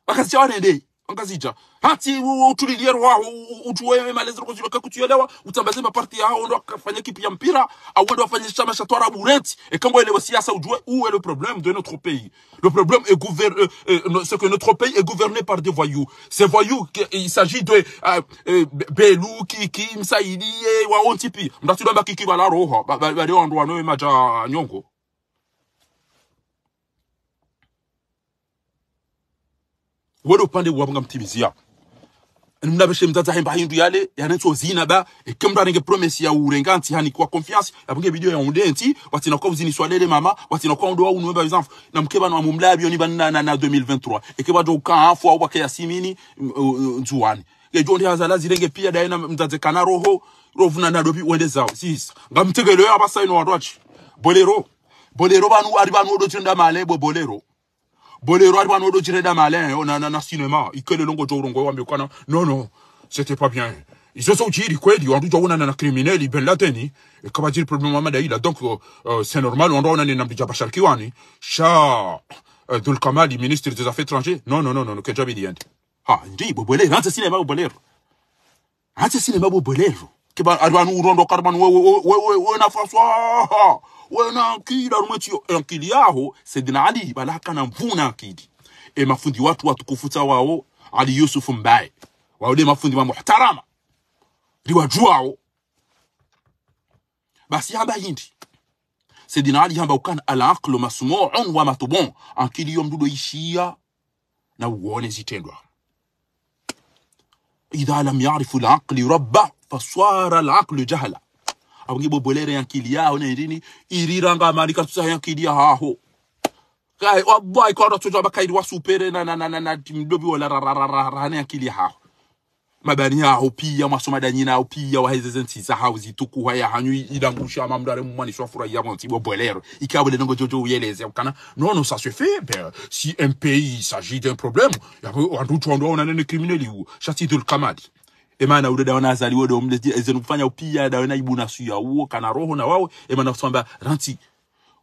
wakazi jawarende wangazija hati utulilie roho utuwe malezi kwa zile kutuelewa utambaze maparti yao ndo akafanya kipi ya mpira au ndo afanye chama cha Twara Bureti. Ile siasa ujue où est le problème de notre pays. Le problème est gouverné euh, euh, c'est que notre pays est gouverné par des voyous. Ces voyous il s'agit de euh, euh, Belu Kiki Msaidi wa ontipi kiki roho. Bali wode upande wabanga mtimizia mnabeshe mtata hemba hindu yale yanetso zina ba ekemra nge promesse ya urenganti hani kwa confiance abunge video ya undenti watina kwa uzini swalele mama watina kwa ndo wa unwe ba exemple na mkeba na mumlabi oni banna na, na 2023 ekeba do ka afu au kwa yasimini nzuwani ejo ndi hazala zirenge pia daina mzaze kana roho rovuna na dobi wende zao. Sis ngamtegelo ya basaino wadwachi bolero. Bolero banu ari banu do tenda malebo bolero bolero ari bano dojireda malin na, na, na cinéma ikele longo jorongo wambe kana non? Non c'était pas bien. Izo so jiri kweli wandu jona na criminel ben lateni e kama jiri problem mama daila donc euh, euh, c'est normal on doit na mbija bashar kiwani sha euh, dul kamali ministre des affaires étrangères. Non non non non que jabi diende ha ndi bobolero anza cinéma bobolero. Anza cinéma bobolero kiba banu urondo karbanu wewe wewe we we na François wena nkida rumwetio akili yao Saidina Ali balaka na mvuna akidi e mafundi watu watukufuta wao Ali Yusuf Mbaye. Wale mafundi wa muhtarama liwajuao basi haba hindi Saidina Ali hamba ukana al-aqlu masmu'un wa matbun. Akili yomdudo ishia na uone zitendwa. Idha lam ya'rifu al-aqli rabba faswara al-aqlu jahla abungi bobolere yankili yao ne nini iriranga mali katusa yankili ya haho. Kai wallahi ko ndo tujo bakai wa supere na na na na, na mdobi wala rarararara yankili ya haho. Mabani yaho pia masoma danyina au pia wa heze zenti za hao zituku haya hanyu idangusha mamdare mumani shofura ya monti bobolero ikabule ngo jojo uyeleze kana non non ça se fait ben si un pays il s'agit d'un problème ya wandu tuondo ona nene criminel ou chati dul kamadi emana udada dawana azaliwe do mle ezenu kufanya upia dawana ibuna suya uo kana roho na wao. Emana kusamba ranti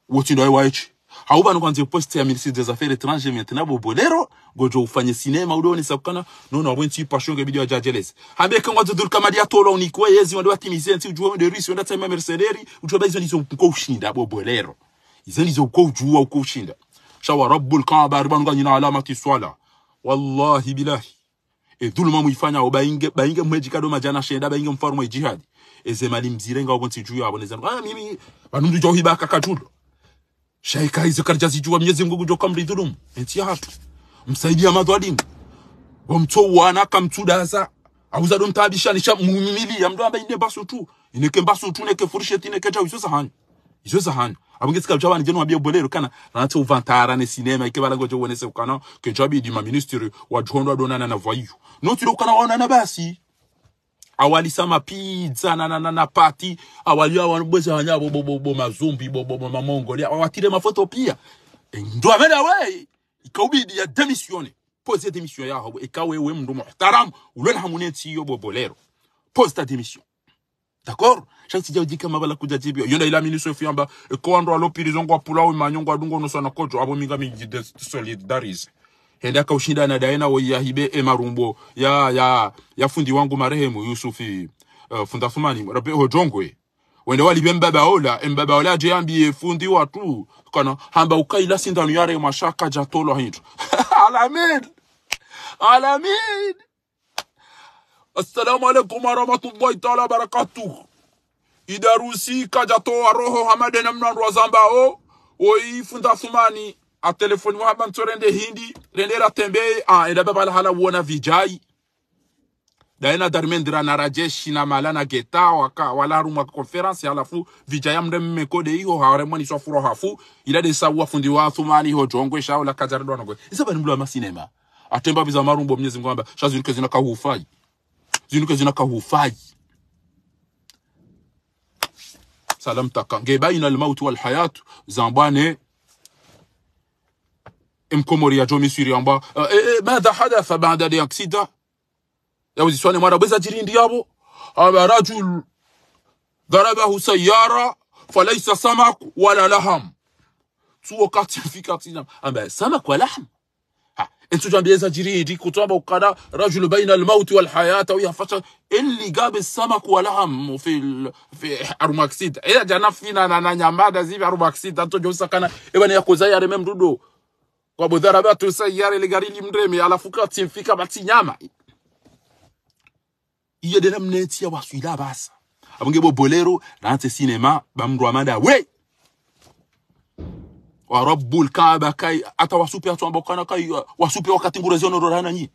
wotu ndo waichi hauba nukwanzi poste ya ministre des affaires étrangères maintenant bo bolero gojo ufanye cinema udoni sakana. No no wenti passion ke bidio jajeles hambe ke wazo dul kamadi tolo ni kwa yezi wando watimize nti ujue de risi wanda tema mercenaire ujue bazo nizo uko ushinda bo bolero izo nizo ko ujua uko ushinda. Shawa rabbul kaaba arban ganyina alamati swala wallahi bilahi e dhuluma muifanya bainge bainge mweji kado majana shenda bainge mfarumo jihadi. Eze mali mzirenga wabonti juu yabo nezana ah mimi banundu jo hibaka kajulo shaika hizo karja zijua Mwenyezi jo kamri enti hatu. Msaidia madhalimu wamto wana kamtudaza auza do mumili ya mdo amba ine baso tu. Ineke baso tu neke furishe tineke cha izo sahani izo sahani abangetsika chabani jeno wabia bolero kana ranatse uvantara ne cinema ike balango je wonese ukana ke chabi di ma ministry wa jondo donana na voyu no tiro kana na basi. Awalisama pizza na na na, na party. Awali wanabweza wanya bo bo bo, bo mazumbi bo bo, bo mamongoli awatire mafoto pia. E, ndo amena we ikaubidi ya demissione pose démission yaho ikawe we mndu muhtaram ulona hamuneti yo bo bolero. Pose ta démission d'accord? Chaque tija ujika mabala kuja jibio yonda ila ministre fiamba e ko ando alo prison kwa pula o manyongo adungo no na kojo abo minga mi solidarize solidarise henda ka ushinda na daena wo ya hibe e marumbo ya ya ya fundi wangu marehemu Yusufi uh, funda fumani rabe hojongwe wende wali bemba baola embaba ola je ambi fundi watu kana hamba ukaila sindano yare mashaka jatolo hinto alamin alamin assalamu alaikum warahmatullahi taala wabarakatuh. Idarusi kajatoa roho hamade na mnuan ruazamba o. O oi funda thumani a telefoni wa banto rende hindi rende la tembe. A enda baba la hala wona vijai. Daena darmendra na rajeshi na malana geta waka wala ruma conference alafu vijaya mde mmekode iho haware mwani so furo hafu. Ila de sawa fundi wa thumani ho jongwe shao la kajara ndo ngwe isaba ni mlo ma sinema? Atemba biza marumbo mnyezi ngwamba shazinuke zina kahufai zinuka zinaka hufai salam taka. Nge baina almaut wal hayat zambane mkomori ya jomi siri amba ماذا حدث بعد الاكسيدا يا وزيسواني مرة بزا جيرين ديابو رجل ضربه سيارة فليس سمك ولا لحم سوى كاتين في كاتين سمك ولحم أنتوا جري دي كتاب وقناة رجل بين الموت والحياة ويا اللي جاب السمك ولهم في ال... في أرماكسيد إيه جانا فينا نانا نيامادا زي أرماكسيد أنتو جوسا كنا إبن يكوزايا رمم دودو. kwa budhara batu sayari ligarili mreme alafu kati mfika bati nyama iye dena mnetia واسويلا basa abunge بو بوليرو rante سينما bamrwa mada we warabbu lkaaba kai hata wasupi hatu ambao kana kai wasupi wakati ngurezo no rorana nyi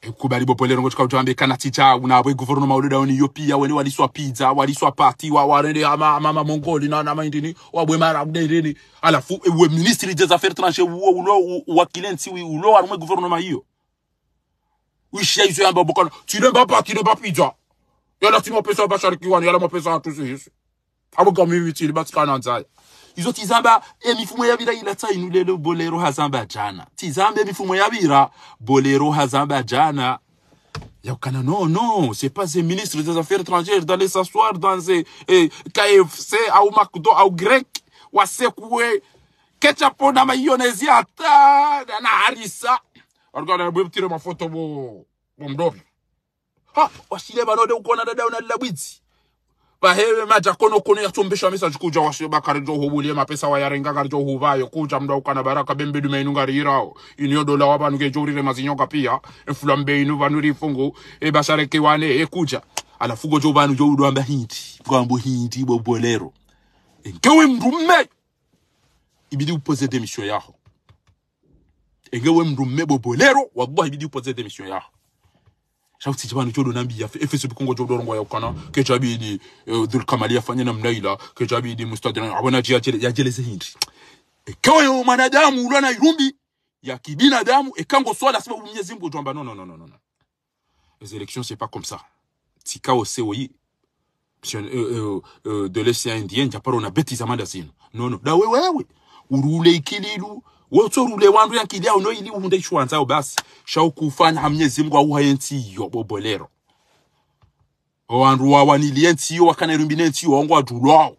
e, kubali bopolero ngochika utambe kana ticha una bwe guvernoma uloda oni Ethiopia wene waliswa pizza waliswa party wa warende ama mama Mongoli na na mindini wabwe mara kudeni alafu e, we ministry des affaires étrangères uo ulo wakilensi wi ulo arumwe guvernoma hiyo uishia hizo ambao bokana tilemba party lemba pizza. Yala timo pesa basharikiwani yala mapesa hatu sisi abo gamimi tili batikana nzaya izo tizamba emifumo yabira ilatsa inu lelo bolero hazamba jana. Tizamba emifumo yabira bolero hazamba jana. Yakana non non c'est pas ces ministres des affaires étrangères d'aller s'asseoir dans ces eh, KFC au McDo au grec wasekwe ketchup na mayonnaise hata na harisa argana bwe mtire mafoto bo bo mdobi ha washile banode ukona dada una labwizi majakono maja kono kono yatumbisha message kuja washe bakari jo hubulie mapesa wa yarenga gari jo huvayo. Kuja mda ukana baraka bembe dume inu ngari irao. Inyo dola wabanu ke jorire mazinyoka pia. Enflambe inu vanuri fungu. E bashare kewane e kuja. Ala fugo jo banu jo udwamba hindi. Bwambo hindi bobolero enkewe mrume ibidi upoze demission yaho. Engewe mrume bobolero wallahi ibidi upoze demission yaho shauti chibanu chodo nambi ya efeso bikongo chodo rongo ya ukana ke chabidi uh, dhul kamali afanye na mnaila ke chabidi mustadran abana jia jele ya jele hindi e kawa yo mwanadamu ulana irumbi ya kibinadamu e kango swala sababu Mwenyezi Mungu jomba non non non non les élections c'est pas comme ça. Tika o seoyi euh, euh, euh, de l'océan Indien japaro na beti zamanda zino non non. Da wewe wewe urule ikililu wotorule wandu yankili yao uno ili uhunde ishwanza basi shaukufanya hamnyezi Mungu au hayenti yo bobolero wandu wawanili nti yo wakana irumbine nti yo wangu adulwao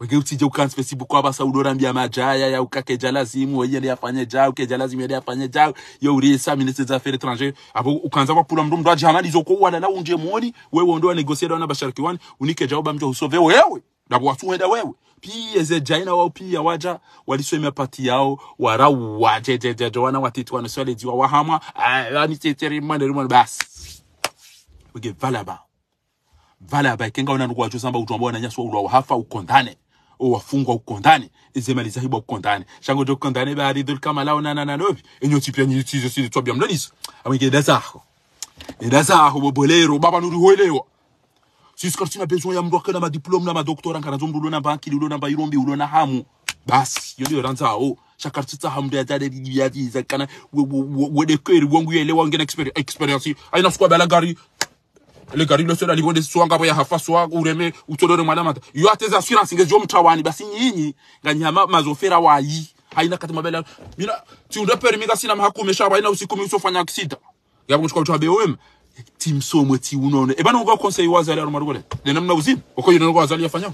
wege utije ukansi facebook abasa udorambia majaya ya ukake jalazimu weye yafanye jao uke jalazimu yende yafanye jao yo urisa ministre des affaires étrangères abo ukanza kwa pula mndu aje hamali zoko wala na unje muoni wewe ndo negociate na bashariki wani unike jao bamjo usove wewe dabo wasuenda wewe. Pia ze jaina wao pia waja walisema pati yao warau wajejeje wana watiti wana swali jiwa wahama ani teteri mwana mwana bas wige valaba valaba kinga wana ndugu samba na wananyaswa ulwa hafa ukondane o wafungwa ukondane hibo ukondane shango jo ukondane ba ridul kama lao na na na nobi enyo tipia nyi tizo sidi tobia mlonisa amige dazaho dazaho zaho bobolero baba nuru hoelewa sisi sina besoin ya mndu akana madiplome na madoktora nkanazo mndu ulona na ulona ulo na hamu basi yo ndio ranzao shakarti tsa hamdu ya tade ya za kana wede kweri wangu yele wangu na experience experience aina sukwa bala gari le gari lo sera libonde swanga ya hafa swa ureme utolore mwana mata yo ateza assurance ngezo mtawani basi nyinyi nganyama mazofera wayi haina kati mabela mina tiunda permis kasina mahakume shaba ina usiku mi usofanya accident. Yabo kuchukua mtu BOM tim somo ti unono e bana ngo conseil wazali aru marugole le namna uzini uko yino ngo wazali yafanya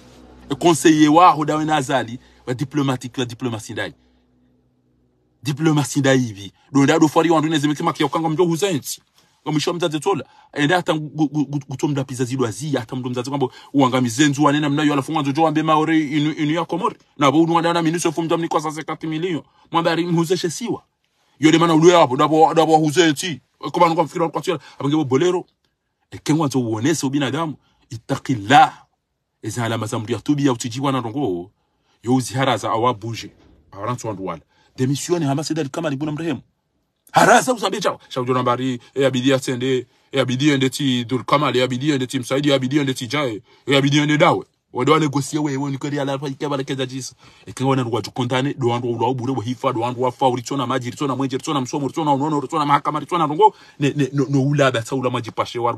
e conseiller wa dawe wena azali wa diplomatique la diplomatie ndai diplomatie ndai hivi do ndado fari wandu neze mekima kia kanga mjo huzenzi ngamisho mzazi tola. Enda hata gutomda pizza zido azi hata mdo mzazi kwamba uangamize nzu wanena mnayo alafu mwanzo jo ambe maore inu inu ya komori. Na bo unwa ndana minuso fumja mni kwa sasa 4 milioni mwamba mhuzeshe siwa. Yode mana ulu hapo ndapo ndapo huzenzi ko banu kwa fikira kwa tsira abange bolero. Ekengwa nzo uonese ubinadamu ittaqillah eza alama za mndu yatubi ya utijiwa na rongo yo uziharaza awabuje awarantu wandu wala demisioni hamasida kama libuna mrehemu. Harasa usambie chao. Shaujo nambari e abidi atende e abidi ende ti dur kamal e abidi ende ti msaidi e abidi ende ti jae e abidi ende dawe wado wane gosia wewe ni kari ala pa ikaba keza jisa kenga wana rwa kontane do wandu ulo bure bo hifa do wandu wafa uri tsona maji tsona mwenje tsona msomo tsona unono tsona mahakama tsona rongo ne ne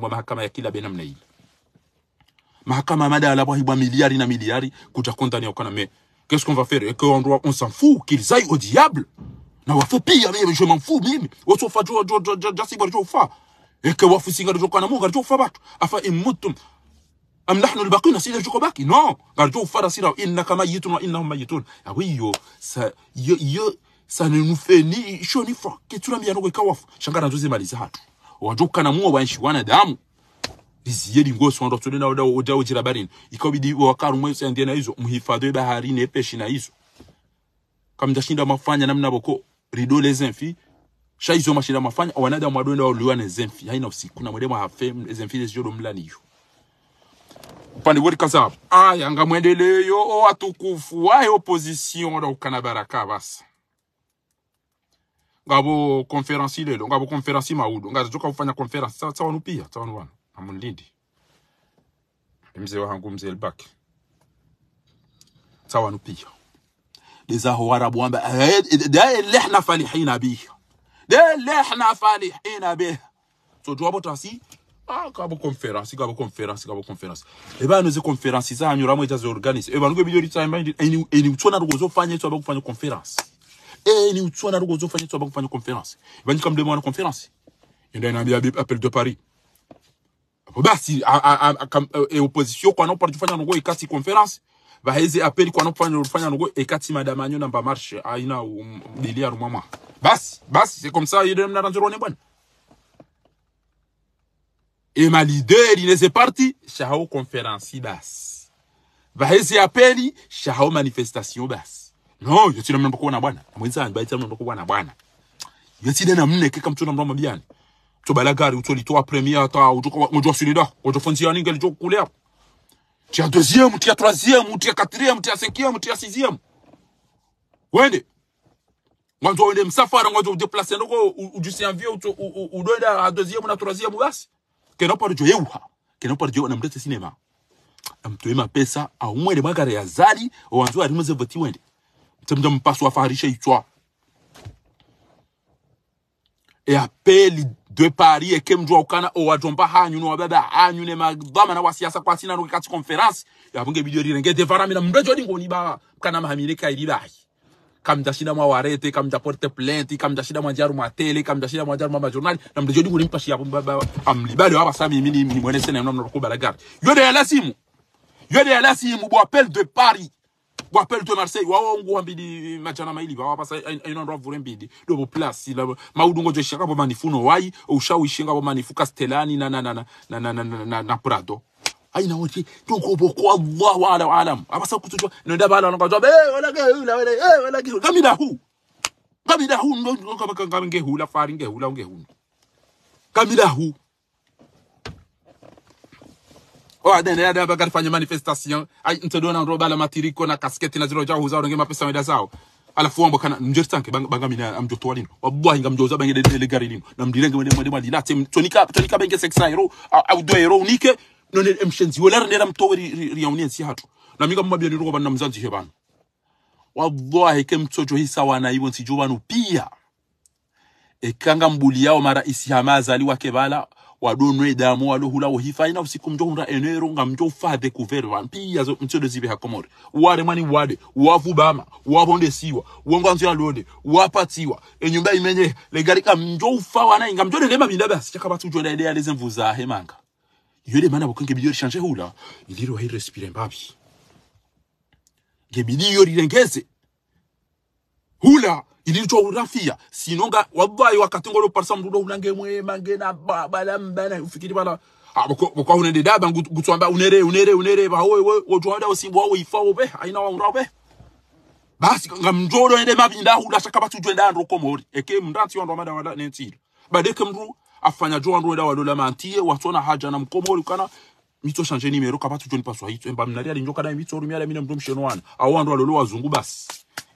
mahakama ya kila bena mna ile. Mahakama na miliari kuja kontane okana me. Qu'est-ce qu'on va faire et que on on s'en fout qu'ils aillent au diable. Na wafe pia mimi je m'en fous mimi. Wasofa jo jo jo jasi bar jo fa. E ke wafu singa jo kana mo jo fa batu. Afa am nahnu albaqina sila jo baki no gar jo fa rasira innaka mayitun wa innahum mayitun ah oui yo ça yo yo ça ne nous fait ni chaud ni froid. Que tu l'ambia ngo kawafu shangara nzoze maliza hatu wajo kana mo wanshi wana damu liziye lingoso ndo tuli na oda oda ujira barini ikabidi wakaru mwese ndiye na hizo mhifadhi baharini epeshi na hizo kama mtashinda mafanya namna boko rido les infi. Sha hizo mashinda mafanya wanadamu wadonda waliwa na zenfi haina usiku na mwedema hafe zenfi zijodo mlani hiyo upande wote kaza aya ngamwendeleyo o watukufu wae opposition ndo kana baraka basa ngabo conference lelo ngabo conference maudo ngazo joka kufanya conference sawa sawa nupia sawa nwana amunlindi mzee wangu mzee Elbaki sawa nupia لذا هو رب وانبا ده اللي احنا فالحين به ده اللي احنا فالحين به so tuwapo tasi ah kabo conference kabo conference kabo conference e ba no ze conference za hanyura mo itazo organize e ba ngo bidio time mind eni eni utona rugo zo fanya tu abakufanya conference eni utona rugo zo fanya tu abakufanya conference e ba nikam demo na conference yenda inaambia appel de Paris hapo basi e opposition kwa no parti fanya ngo ikasi conference bahezi apeli kwa nopfanya ufanya nugo ekati madama anyo namba marche aina bilia rumama basi basi c'est comme ça yede mna ranzoro ne bwana et ma leader il est parti shao conférence basi bahezi apeli shao manifestation basi no yotina mna kuona bwana mwenza baita mna kuona bwana yotina na mne keka mtuna mroma biani to balagari utolitoa premier ata utoka ngojo sunida ngojo fonzia ninge lijo kule hapo tia deuxième tia troisième tia quatrième tia cinquième tia sixième wende mwanzo wende msafara mwanzo udeplace ndoko ujusianvie udoenda a deuxième na troisième basi kena paro jo yeuha kena paro jo na mtete cinema. Amtoe mapesa aumwende magari ya zali wanzo ari mze voti wende mtemja mpaso afarisha itwa. E apeli de Paris eke mjua ukana o wajomba hanyu no wababa hanyu ne magdama na wasiasa kwa sina kati conference ya bunge video rirenge de vara mina mbejo dingo ni ba kana mahamire kai ribai kam dashida mwa warete kam da porte plainte mwa jaru matele tele kam dashida mwa jaru mama journal na mbejo kulimpa shi baba amli bale wa basami mini ni mwene sene no ko balagar yo de la simu yo de la simu bo appel de Paris bo appel de Marseille wa wangu wambidi majana maili wa sasa ina ndo vure bidi do bo place la maudungo jo shaka bo manifuno wai ushawishinga bo manifuka stelani na na na na na na na, na, na Prado aina wote tuko kwa bo ko Allah wa ala alam abasa kutujwa ndio bala bala kwa eh wala ke wala eh wala ke kamida hu. Kamida hu. Ndo kama kama nge hula fari nge hula nge hu kamida hu. O adene ada bagar fanya manifestation. Ai ntodona ndo bala matiriko na kasketi na zero jahu zao ngema mapesa wenda zao. Alafu wambo kana mjertanke banga, banga mina amjoto walino wallahi ngamjoza bange de gari lino. Namdirenge mwende mwende mwe dilate tonika tonika benge 600 euro au 2 euro unike none emshenzi wala rinera mtoweri riyauni si hatu. Na minga mmabia ni roba na mzanzi hebana wallahi kem mtoto hisa wana hivyo nsijubanu pia ekanga mbuli yao mara isi hamaza ali wake bala wadonwe damu walohula wohifaina usiku mjo hundra enero nga mjo fade kuvere wan pia zo mtsodo zibe hakomori wade mani wade wafu bama wabonde siwa wonganzo ya lode wapatiwa enyumba imenye legarika mjo ufa wana inga. Mjo ndema bindabe asichaka batu jonda ide ale zemvuza hemanga yode mana bokenge bidio changer hula iliro hai respire mbabi gebidi yori rengeze hula ilitwa urafia. Sinonga wallahi wakati ngolo parsa mrudo unange mwe mange na ba- bala mbana ufikiri bala kwa unende daba gutswamba unere unere unere ba we we wojwada usimbo wa ifa obe aina wa urabe basi nga mjodo ende mabinda hula shaka batu jwenda ndo komori eke mndati wa ndo mada wala nentiro badeke mru afanya jo andro da walola mantie watona haja na mkomori kana mito shanje nimero kabatu joni paswa hito emba mnari ali njoka na mito rumia mina mdo msheno wana. Au andro walolo wazungu basi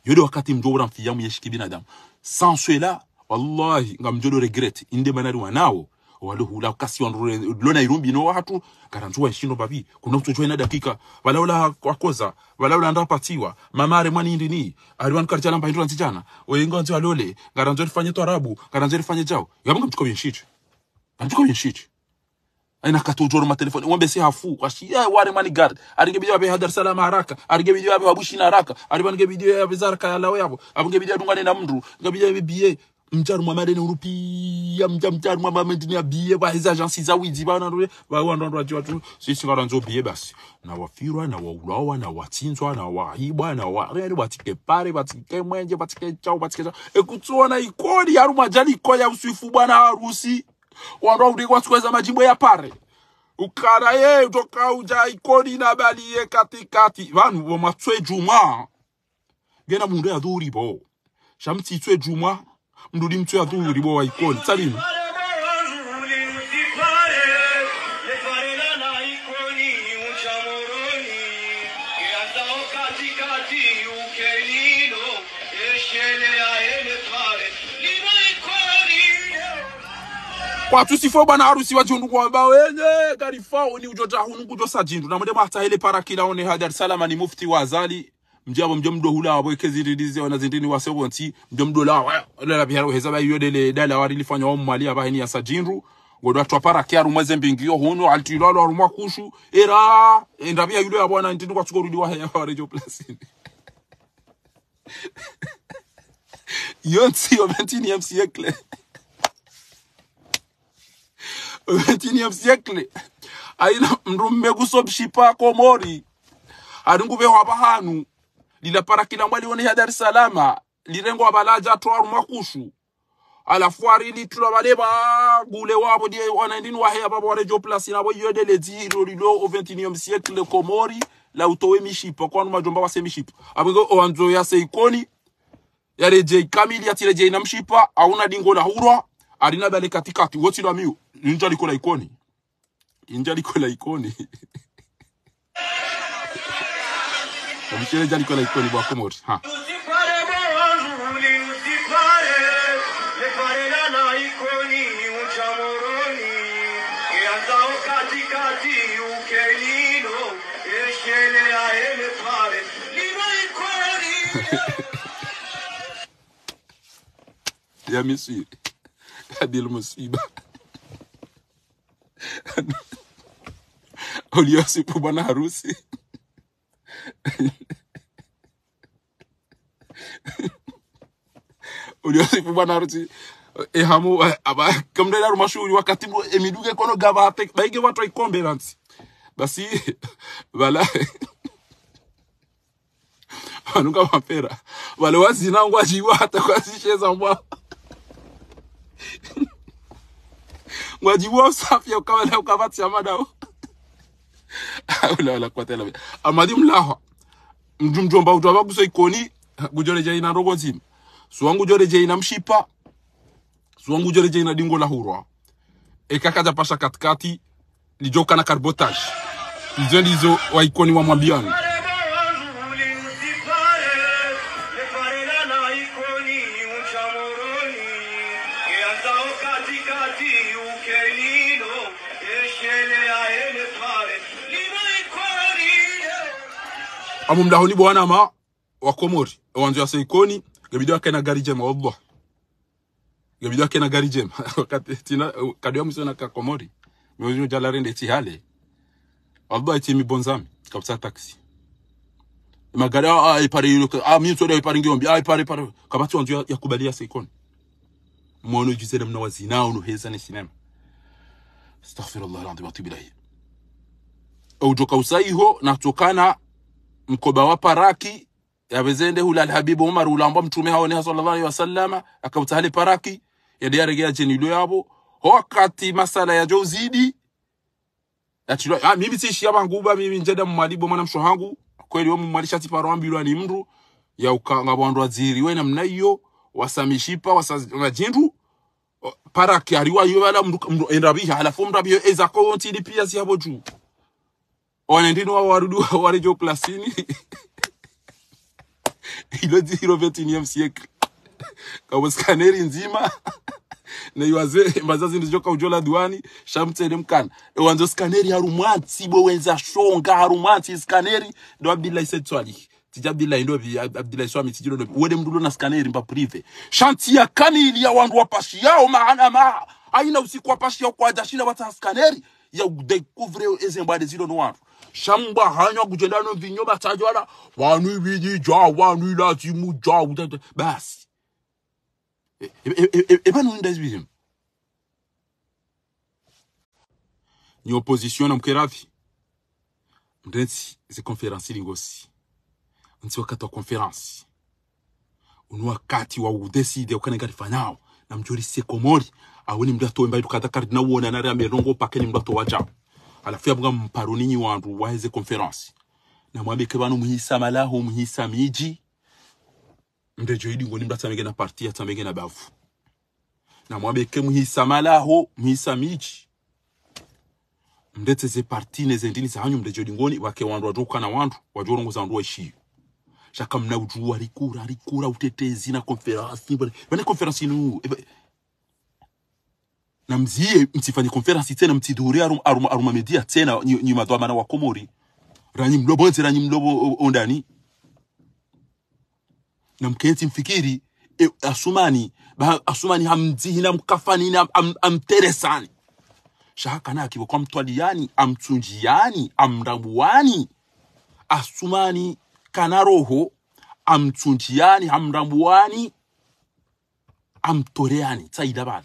yode wakati mjo mjobora mfiyamu yeshiki binadamu. Sans cela wallahi nga mjodo regret inde manari wanao wale hula kasi wanrure lona irumbi no watu garanzua shindo babi. Kuna mtu joina dakika wala wala walaula wala wala mama mamare mwani ndini aliwan karjala mba ndura ntijana wengo nzo alole garanzo rifanye to arabu garanzo rifanye jao. Yabanga mtuko bienshichi mtuko bienshichi aina katujoro ma telefoni ngombe si hafu. Kashi ya ware mani guard. Arige bidio abe hadar salama haraka. Arige bidio abe wabushi na haraka. Aribange bidio abe zarka ya lawe yabo abunge bidio dungane na mndu ngabidio abe biye mjaru mwa madene urupi. Mja mjaru mwa mamendini ya biye ba hiza agency za wizi ba na ba wando ndo ati watu sisi ngara nzo biye basi. Na wafirwa na waulawa na watsinzwa na waibwa na warere batike pare batike mwenje batike chao batike chao. Ekutsona ikodi yaru majani ikoya usifu bwana harusi wando udikwa sikweza majimbo ya pare. Ukara ye utoka uja ikoni na bali ye katikati. Vanhu matwe juma. Gena mundu bo. Shamtsitswe juma mndudi mtswe yadhuri bo wa ikoni. Tsalino kwatu sifo bana harusi wajundu kwamba wenye garifao ni ujota hunu kujo sajindu na mwende hata ile para kila one hadar salama ni mufti wa azali. Mjabo mjo mdo hula wabo keziridize wana zindini wa sebonti mjo mdo la la biharo heza ba yodele dala wari lifanya wa mali aba ni ya sajindu godo atwa para kiaru mweze mbingio hunu altilalo arumwa kushu. Era endabia yule ya bwana ntindi kwa tsukorudi wa ya warejo plasini. Yonsi yo 21e siècle au 21e siècle aina mndu mmeguso mshipa komori aringuve hwapa hanu lila para kila mwali wone ya Dar es Salaam. Lirengo abalaja twaru makushu alafu arili tula bale ba gule wabo die wana ndini wa hea babo warejo place na bo yode le ziro lilo au 21e siècle komori la utowe mishipa. Kwanu majomba wase mishipa. Abingo oanzo ya seikoni yareje kamili yatireje na mshipa auna dingo la hurwa arina bale katikati woti la miu ninja liko la ikoni. Ninja liko la ikoni. Jali liko la ikoni bwa komori ha. Ya misiri adil musiba uliosipu bwana harusi. Uliosipu bwana harusi. Ehamu aba kamdela rumashuri wakati mbo emiduge kono gabate baige watu ikombe ransi basi bala wanuka mapera. Wale wazina ngwajiwa hata kwa sisheza mbwa ngwajiwa ukawa na ukavati amadao ula wala kwatela amadi mlaha mjumjomba utwa guso ikoni jai ina rogo nzima suwangu jai ina mshipa. Suwangu jai ina dingo la hurwa. Ekakaja pasha katikati lijoka na carbotage izo ndizo waikoni wa mwambiani amu mdahoni bwana ma wa komori wanzo ya seikoni gabidi yake na gari jema wallah gabidi yake na gari jema. Wakati tina kadio msona ka komori mwezo jala rende ti hale wallah ti mi bonzami kabisa taxi magari ah ipare yulo ah mi so da ipare ngiombi ah ipare ipare. Kabati wanzo ya, kubalia seikoni. Mwono jizele mna unu heza ni sinema. Astaghfirullah alazim wa atubu ilayhi au joka usaiho natokana mkoba wa paraki yabezende hula alhabibu umar ulamba mtume haone sallallahu alaihi wasallama akautahali paraki yade yaregea jenilo yabo. Wakati masala ya jozidi atilo ah mimi tishi banguba mimi njeda mmalibo mwana msho hangu kweli wo mmalisha ti paro ambilwa ni mndu ya ukanga bwandu aziri we namna hiyo wasamishipa wasajindu paraki ariwa yo bala mndu mndu endabiha halafu mrabiyo eza ko ntili pia si hapo juu wana wao wa warudu warijo plasini? Ilo ziro 21 siècle kabo skaneri nzima. Na iwaze mbazazi ndijoka ujola duani. Shamtsele mkana. Ewanzo skaneri harumwatsi bo wenza shonga harumwatsi skaneri ndo abdillahi setswali tija abdillahi ndo bi abdillahi swami tijiro ndo wede mdulo na skaneri mba prive. Shanti ya kanili ya wandu wapashi yao maana ma aina usiku wapashi yao kwa jashina wata skaneri ya découvrir ezembade zilo no wandu shamba hanya kutenda novinyo batajwala wanu bidi jwa wanu lati mu jwa utata basi ebana e, e, e, unda zibizim ni opposition na mkeravi mdensi ze konferansi lingosi. Nsi wakati wa konferansi. Unu wakati wa udeside ukanenga rifanyao na mjori sekomori awoni mdato wembai tukadakari na uona nare amerongo pakeni mdato wajao alafu yabwa mparo ninyi wandu waheze conference na mwambe ke banu muhisa malahu muhisa miji. Mdejo idi ngoni mdatamege na parti atamege na bavu. Na mwambe ke muhisa malaho muhisa miji. Mndete ze parti nezendini zahanyu za hanyu mdejo idi ngoni wake wandu wajuka na wandu wajorongo za wandu waishiyo shaka mna ujua rikura rikura utetezi na conference bane conference inu na mzie mtifanye conference tena mtidhuri aruma, arum, aruma media tena nyuma dwa dhamana wa komori. Ranyi mlobo nzi ranyi mlobo ondani. Na mkenti mfikiri e, asumani ba, asumani hamdzihi na mkafani na am, amteresani. Shaka na kibo kwa mtwaliani amtunjiani amrambuani. Asumani kana roho amtunjiani amrabuani amtoreani tsaida bala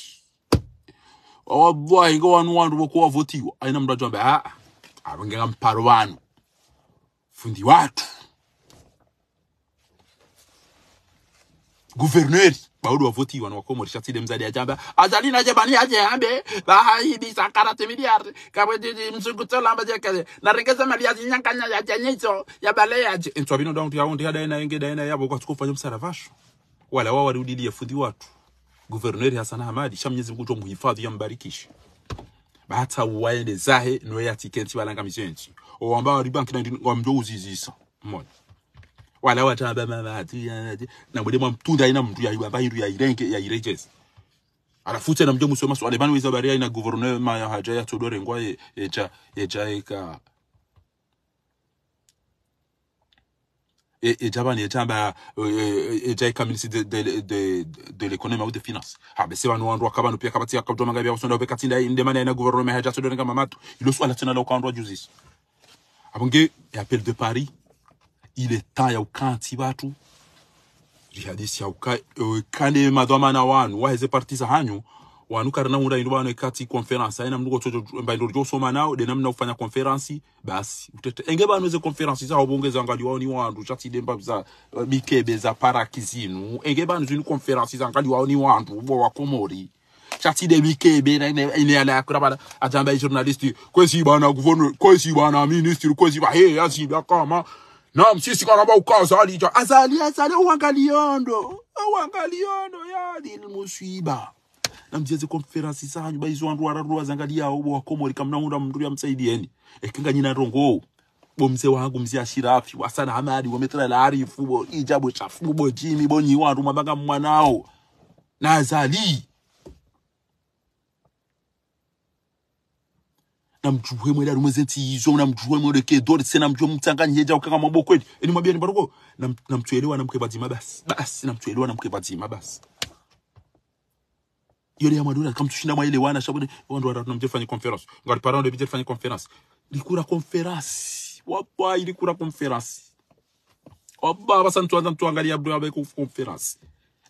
wallahi go wanu wandu bokuwa votiwa. Aina mraju ambe a abangeka mparo wanu. Fundi watu. Guverneri baudu wavotiwa na wakomori tide mzadi ajamba azalina jebani ambe. Bahidi sakarate miliari kabwe didi msukutola ambaje kaze na regeza mali ya nyankanya ya janyizo ya bale ya je entwa bino down ya ondi hada ina daena daina yabo kwa tukufanya msaravasho wala wao ya fundi watu guverneri Hassan Hamadi sha Mwenyezi Mungu muhifadhi yambarikishe bata waende zahe noye ya tiketi balanga mizenji o ambao wali banki na wa mjo uzizisa. Mmoja. Wala wataba mama tu ya na mwede mtunda ina mtu ya hiru ya irenge ya irejes alafuta na mjo soma swale bani wiza baria ina gouverneur ma ya haja ya todore ngwa ye eja eja eka et, et Jabani et Jamba et Jai ministre de de de de l'économie ou des finances. Ha be sewa no wandu akabanu pia kabati akabto magabi ya usonda bekati nda inde mana ina gouvernement haja to donga mamatu ilo swala tena lo kandwa justice abonge et appel de Paris. Il est temps ya ukanti watu jihadisi ya uka kane madhamana wanu waheze parti za hanyu wanu karna unda indu bano ikati conference aina mnuko chocho mba indu jo soma nao de namna ufanya conference basi utete. Enge bano ze conference za obongeza ngali wao ni wandu chati demba za bikebe mikebe za para kizinu. Enge bano zini conference za ngali wao ni wandu bo wa komori. Chati de bikebe na ine ine ala kurabala atamba journalist kwesi bana gouverneur kwesi bana ministre kwesi ba he asiba kama. Naam, sisi kana ba ukaza ali azali azali uangaliondo uangaliondo ya dil musiba namjeze conference sanyu baizo andu wararua azangalia obo wakomori kamna hunda mndu ya msaidieni ekinga nyina rongo bo mzee wangu mzee ashirafi wasana hamadi wametra arifu bo ijabu chafu bo jimi bo nyi wandu mabanga mwanao na azali. Namjuhe mwele izo ntizo namjuhe mwele ke dori sena mjuhwe mtangani njeja ukanga mambo kweli. Eni mwambia ni baroko. Nam- namtuelewa namke bazima basi basi namtuelewa namke bazima basi yole ya madura kama tushinda mwa ile wana shabuni wandu wara tunamje fanya conference ngari parano de fanya conference likura conference wapa ilikura conference wapa basa ntuanza ntuangalia abdu abe conference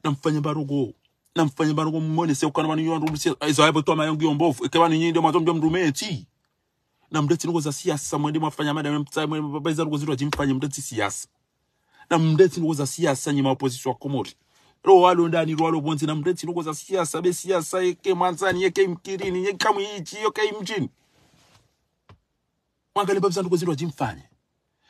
namfanya barogo namfanya barugo mmone se ukana bani yandu se hapo to mayongi yombofu ikewa ni nyinde mazo mdume rumeti na mdeti ngo za siasa mwende mwafanya mwende babaiza ngo zitwa jimfanye mdeti siasa na mdeti ngo za siasa nyima opposition wa komori ro walo ndani ro walo bonzi na mdeti nuko za siasa be siasa yeke mwanzani yeke mkirini yeke kamu hichi yeke mjini. Mwangalie babaiza nuko zitwa jimfanye.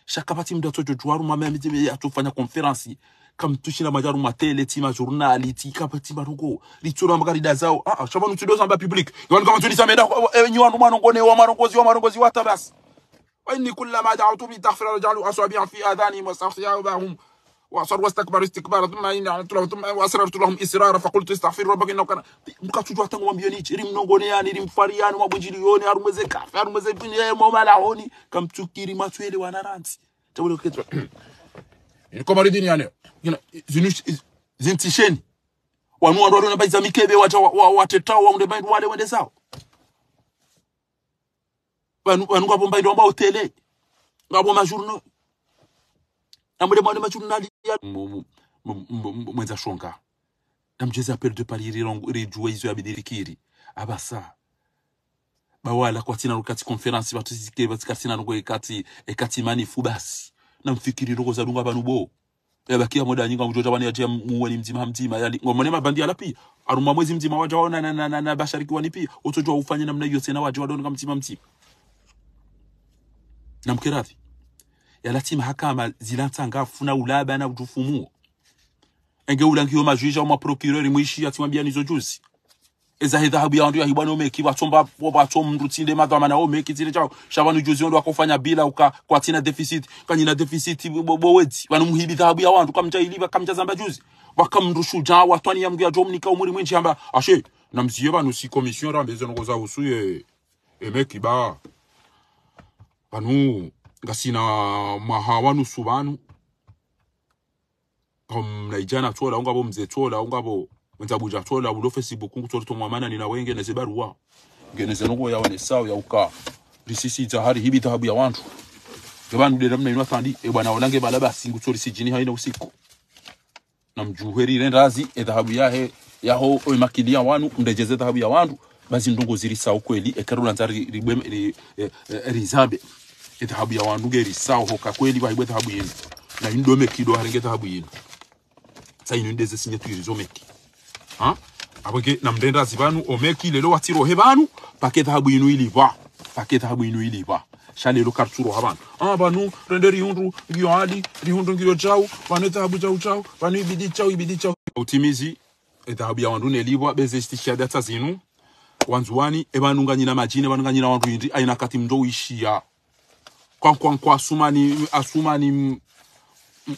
Shakapati mda tojo juwaru mama miti atufanya conference kam tushina majaru matele tima journali ti kapati barugo litsura magarida zao ah ah shabanu tudo samba public. Yon kama tuni sameda nyuanu mwana ngone wa mwana ngozi wa mwana ngozi wata bas wa inni kullama da'awtu bi taghfira rajalu asabi'a fi adani wastaghfiru bahum واصروا واستكبروا استكبارا ثم إن أعلنت لهم ثم وأسررت لهم إسرارا فقلت استغفروا ربك إنه كان mkachujwa tangu mwambieni rim nongone yani rim fariani mabunjilioni arumeze kafe arumeze pinye momala honi kamtukiri matwele wanaranti tabule ketwa ko maridini yani you know zinu zintisheni wanu wanu wanu baiza mikebe wacha watetao waunde baidu wale wende sawa wanu wanu ngabo baidu ambao tele ngabo majourno mwana ya mu- mu- mu- mwenza shonga. Namjeza apel de pali rijua izo yabidirikiri abasa. Bawala kwatina rukati conference batuzike batikatina rugo ekati ekati manifu basi. Namfikiri rogo za dunga ya baki yabakia moda nyinga mjoja bani yatia muweni mzima mzima. Yali ngomone mabandi ala pia aruma mwezi mzima waja wana na, na, na, na bashariki wani pia utojua ufanye namna hiyo tena waja wadonga mzima mzima. Namkerathi yalati mahakama zilantanga funa ulaba na utufumuo enge ulangiyo majija uma procureur mwishi atimwambia nizo juzi. Eza he dhahabu ya wandu ya hibwana omeki watomba wato mndu tinde madhama na omeki tinde chao. Shabanu juzi wandu wakofanya bila uka kwa tina deficit kanyina deficit bowezi wanu muhibi dhahabu ya wandu kamja iliba kamja zamba juzi. Wakamndu shuja watwani ya mgu ya jomni ka umuri mwinji amba ashe na mziye banu si commission rambeze ngoza usuye emeki ba banu ngasina mahawa nusu banu kom naijana tola ungabo mze tola ungabo mza buja tola ulo facebook tola tomwa mana nina wenge na barua ngeneze nungu ya wane sawa ya uka. Risisi zahari hibi dhahabu ya wantu. Gebanu de ramna inwa thandi e bwana olange balaba singu tori sijini haina usiku na mjuheri rendazi e dhahabu yahe yaho o makidia wanu ndejeze dhahabu ya wantu bazi ndongo ziri sawa kweli e karula nzari ribweme ri, e, e, rizabe. e dhahabu ya wantu ngeri sawa hoka kweli bahibwe dhahabu yenu. Na indome kido harenge dhahabu yenu. Sa inu ndeze sinye signature meki ha? Abage na mdenda zibanu omeki lelo watiro hebanu pake dhahabu inu iliva. Pake ili va. iliva. Shalelo karturo habanu ah banu rende rihundu ngiyo ali rihundu ngiyo chau banu dhahabu chau chau banu ibidi chau ibidi chau. Utimizi e dhahabu ya wandu nelivwa beze istisha data zinu wanzuani ebanu nganyina majine banu nganyina wandu indi aina kati mndo uishia kwa kwa kwa asumani asumani m-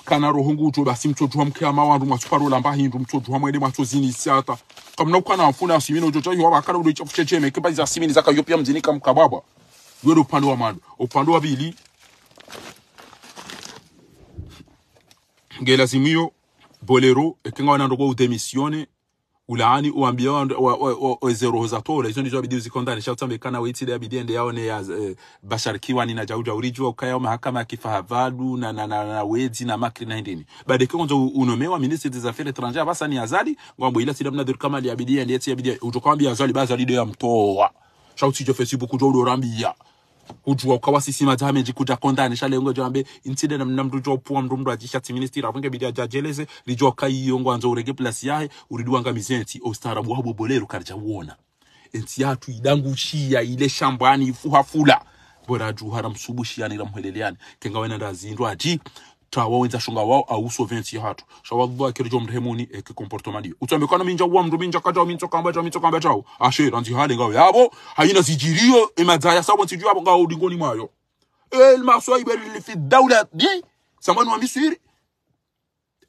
kana roho nguto basi mtoto wa mke ama wandu mwasuparo lamba hindu mtoto wa mwede mwatozini siata. Kamna ukana mfuna asimino jojo hiyo wakana ndo chafu cheme kipa za simini zaka yopia mzini kam kababa yoro upande wa mando upande wa bili. Ngela zimio bolero ekenga wana ndo kwa demisione ulaani uambia waweze wa- wa- wa- za tola hizo ndizo shautambe kana weti ya bidii ende yaone ya eh, basharikiwa ni na jauja urijua ukaya mahakama ya kifahavadu na na na, na wezi na makri na ndini. Kwa kwanza unomewa ministre des affaires étrangères basa ni azali ngombo ila sida mna kama ya bidii ende ya bidii. Utokwambia azali basa lide ya mtoa. Shauti jo facebook jo urambia ujua ukawasisima sisima kuti jikuta kondani. Shale ngo jambe inside na mnamdu chopuwa puwa mndu mndu ajisha ti minister afunge bidi ajajeleze lijo kai yongo anzo urege yae yahe uridiwanga mizenti ostarabu karja uona. Ensi yatu idangushia ile shambani ifuhafula bora juhara msubushiyani la mheleleani kenga wena ndazindwa ati tawa wenza shonga wao auso venti hatu shawallah kirjo mrehemuni eke comportement dio utambe kana minja wa mndu minja kata minja kamba cha minja kamba chao ashe ranzi hale ngao yabo. Haina zijirio emadzaya sabo nsiju yabo ngao dingoni mayo el maswaiba li fi dawla di samani wa misiri.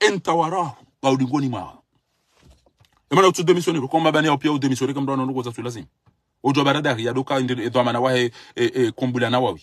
Enta warahu ngao dingoni mayo emana utu demissione ko yao pia u kama kam dono ngoza tulazim ujwa barada ya doka ndi dhamana wahe e, e, kombula na wawi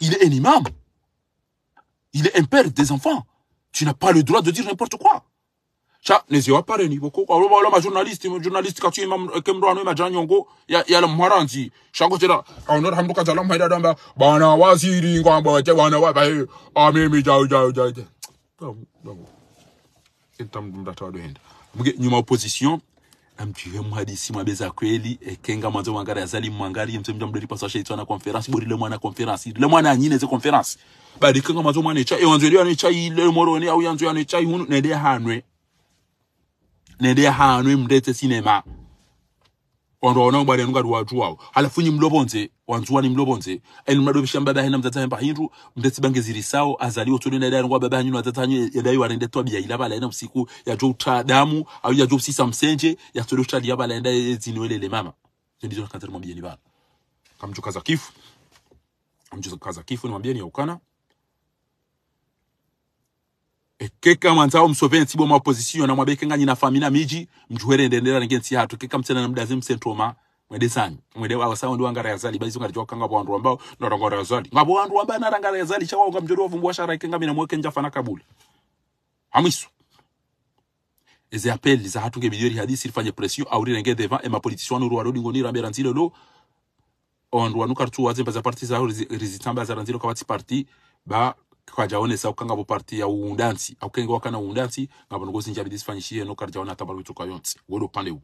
il est un imam. Il est un père des enfants. Tu n'as pas le droit de dire n'importe quoi. Cha neziwa pare ni boko alo alo ma journaliste ma journaliste ka tuima kemro ano ma janyongo ya ya amjiwe mhadisi mwabeza kweli. Ekenga mwanzo mwangari azali mwangari msemja mdori shaitwa na conference bori le mwana conference le mwana anyine ze conference badi kenga mwanzo mwana cha e wanzo ile cha ile moroni au yanzo ya cha hunu nede hanwe. Nede hanwe mdete cinema ondo waona ubale ngari watu wawo halafu nyi mlobonze wanzuwa ni mlobonze. En mlado bishamba baba hena mtata hemba hindu mdeti bange ziri sao azali tuli na ngwa baba hanyu watata hanyu yadai warende to bia ila bala ina usiku ya jo uta damu au ya jo usisa msenje ya tuli uta ya bala enda zinwele le mama ndizo kanza mwambie ni bana kamjo kaza kifu. Kamjo kaza kifu ni mwambie ni ukana ekeka mwanzao msove nsibo ma opposition na mwabeke nganyi na famina miji mjuhere ndendera ngensi hatu. Keka mtsena na mdazi msentoma mwede sanyu mwede wa sawa wandu wangara yazali bazi wangara jokanga bandu ambao ndo ngara yazali ngabo wandu ambao na ngara yazali chawa nga mjoro vumbwa shara ikenga mina mweke njafa na kabuli. Hamisu eze appel za hatu nge bidori hadisi ifanye pression au rirenge devant et ma politician uru warodi ngoni rambera nzilo lo ondu wanuka tu wazemba za parti za rizitamba za nzilo kwa parti ba kajaonesa ukanga bo parti ya uundansi. Aukenge wakana uundansi ngabo ngozi njabi disfanyishie no karjaona tabalu tuka yonse wodo pande u.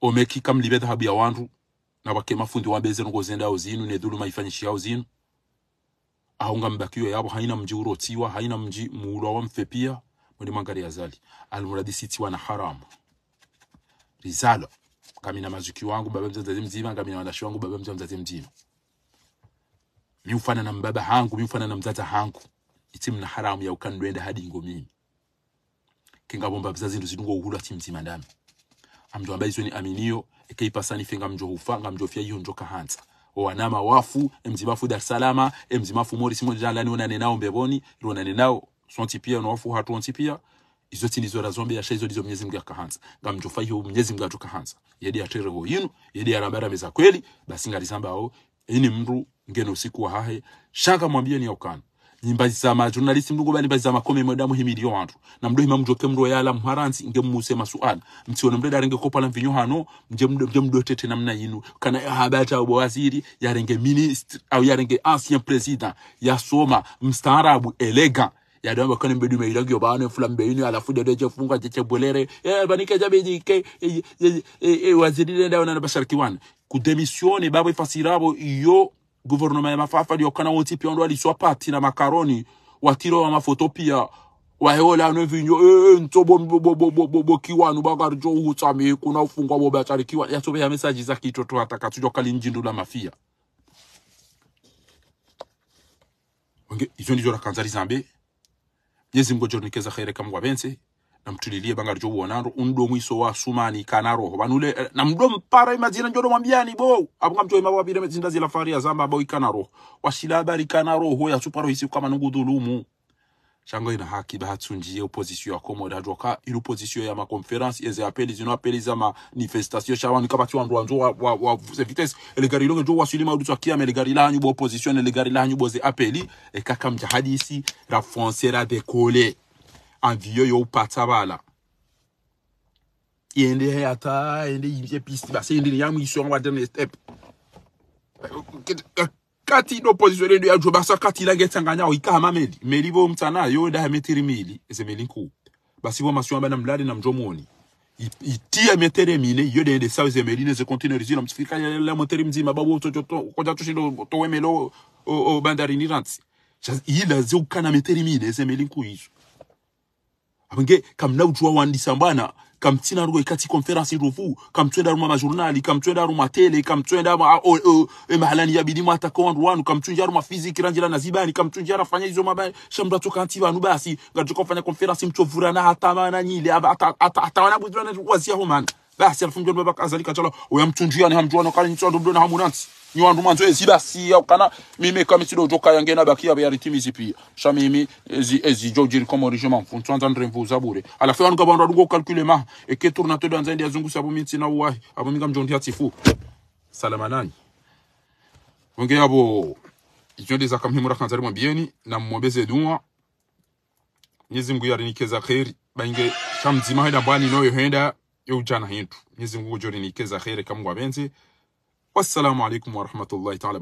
Omeki kam libeta habi ya wandu na bake mafundi wabeze ngo zenda uzinu ne dhuluma ifanyishia uzinu. Aunga mbakiyo yabo haina mji urotiwa haina mji muulo wa mfepia mwini mangari ya zali. Almuradi sitiwa na haramu. Rizalo kamina mazuki wangu baba mzazi mzima kamina wadashi wangu baba mzazi mzima mi ufana na mbaba hangu mi ufana na mzaza hangu. Iti mna haramu ya ukandwenda hadi ngomini kinga bomba mzazi ndo zidungo uhuru ati mzima ndami amjo ambaye aminio ekeipasani fenga mjo hufanga mjo fya hiyo njoka hanza wanama wafu emzimafu Dar es Salaam emzimafu mori simo jalani onane nao mbeboni onane nao sonti pia na wafu hatu onti pia. Izo tini zora razombe ya shaizo dizo Mwenyezi Mungu akahanza ngamjofa hiyo Mwenyezi Mungu atukahanza yedi atere ho yinu yedi arambara meza kweli basi ngalisamba ao ini mru ngeno usiku wa hahe. Shaka mwambie ni aukana nyimba za ma journalist mndugo bali baza makome modamu himilio wantu na mdo himamu joke mdo yala mharansi nge muse masuala mtione mdo darenge kopa la mvinyo hano mje mdo mje mdo tete namna yinu. Kana habata wa waziri yarenge ministre au yarenge ancien president ya soma mstaarabu elega. Ya dama kana mbedu meilagi obane fula mbeini alafu dede deje funga jeche bolere eh banike jabe ke e eh, eh, waziri nda wana bashar kiwan ku demisione babo ifasirabo iyo gouvernement ya mafafa liokana woti pia ndo aliswa pati na makaroni watiro wa mafoto pia. Waheola no vinyo e nto bo bo bo bo bo bo kiwanu bagarjo utami kuna ufungwa bo bachari kiwa. Ya tobe ya message za kitoto ataka tujo kali njindu la mafia. Wange izo ndizo rakanzari zambe. Mwenyezi Mungu jornikeza khaire kama wabense na mtulilie bangar jo wonaro undo mwiso wa sumani kanaro. Banule eh, na mdo mpara imazina njodo mwambiani bo. Abunga mjo imawa bile mezinda zila fari ya zamba bo ikanaro washila habari kanaro ho ya suparo hisi kama nungu dhulumu. Shango ina haki bahatsunjie opposition ya komode hajoka ile opposition ya maconference eze apeli zino apeli za manifestation shawani kabati wandu wanzo wa, wa, wa ze vitesse elegari longe jo wasuli maudu twakia mele gari la hanyu bo opposition ele gari la hanyu bo ze apeli. E kaka mja hadisi la foncera anviyo yo pata bala. Yende yata, yende yimse pisti basi, yende yam yisyon wadan estep. Kati no pozisyone do ya jo basa kati la get sanganya o ikama meli. Meli bo mtana yo da metiri meli, ese meli nko. Basi bo masyon ba namlade namjomoni. Iti ametere mine yo dende sawe zemeli ne ze kontine rizi lam sifika la motere mzima babo to to to to shilo to wemelo o bandarini ranti. Ila ze ukana meteri mine ese meli nko yizo. Abange kamna ujua wandisa mbana kamtina rugo ikati conference rufu kamtwenda ruma majurnali kamtwenda ruma tele kamtwenda ma o, o, e mahalani ya bidima hata kwa wanu kamtunja ruma fiziki ranjira na zibani kamtunja rafanya hizo mabaya shambra toka antiba nu basi fanya kufanya conference mchovura na hata mana nyile hata hata wana buzwana wazia homana basi alfunjwa baba kazalika chala oyamtunjia ni hamjwana kali nitso ndo na hamunansi ni wandu manzo ezi basi ya kana mimi kama sido joka yange na bakia ya ritimizi pia. Sha mimi ezi ezi jojiri komo rijema mfunzo anza ndre mvu zabure ala fa wangu bandu adugo calculer ma e ke tourna to danza ndia zungu sabu minti na uwahi abo minga mjondi atifu salama nani wenge abo ijo des akamhimura kanzari mwambieni na mwombeze dua. Mwenyezi Mungu yarinikeza kheri. Bainge shamzima henda bani noyo henda yo ujana hintu Mwenyezi Mungu jori nikeza kheri kamwa benzi wassalamu alaikum warahmatullahi ta'ala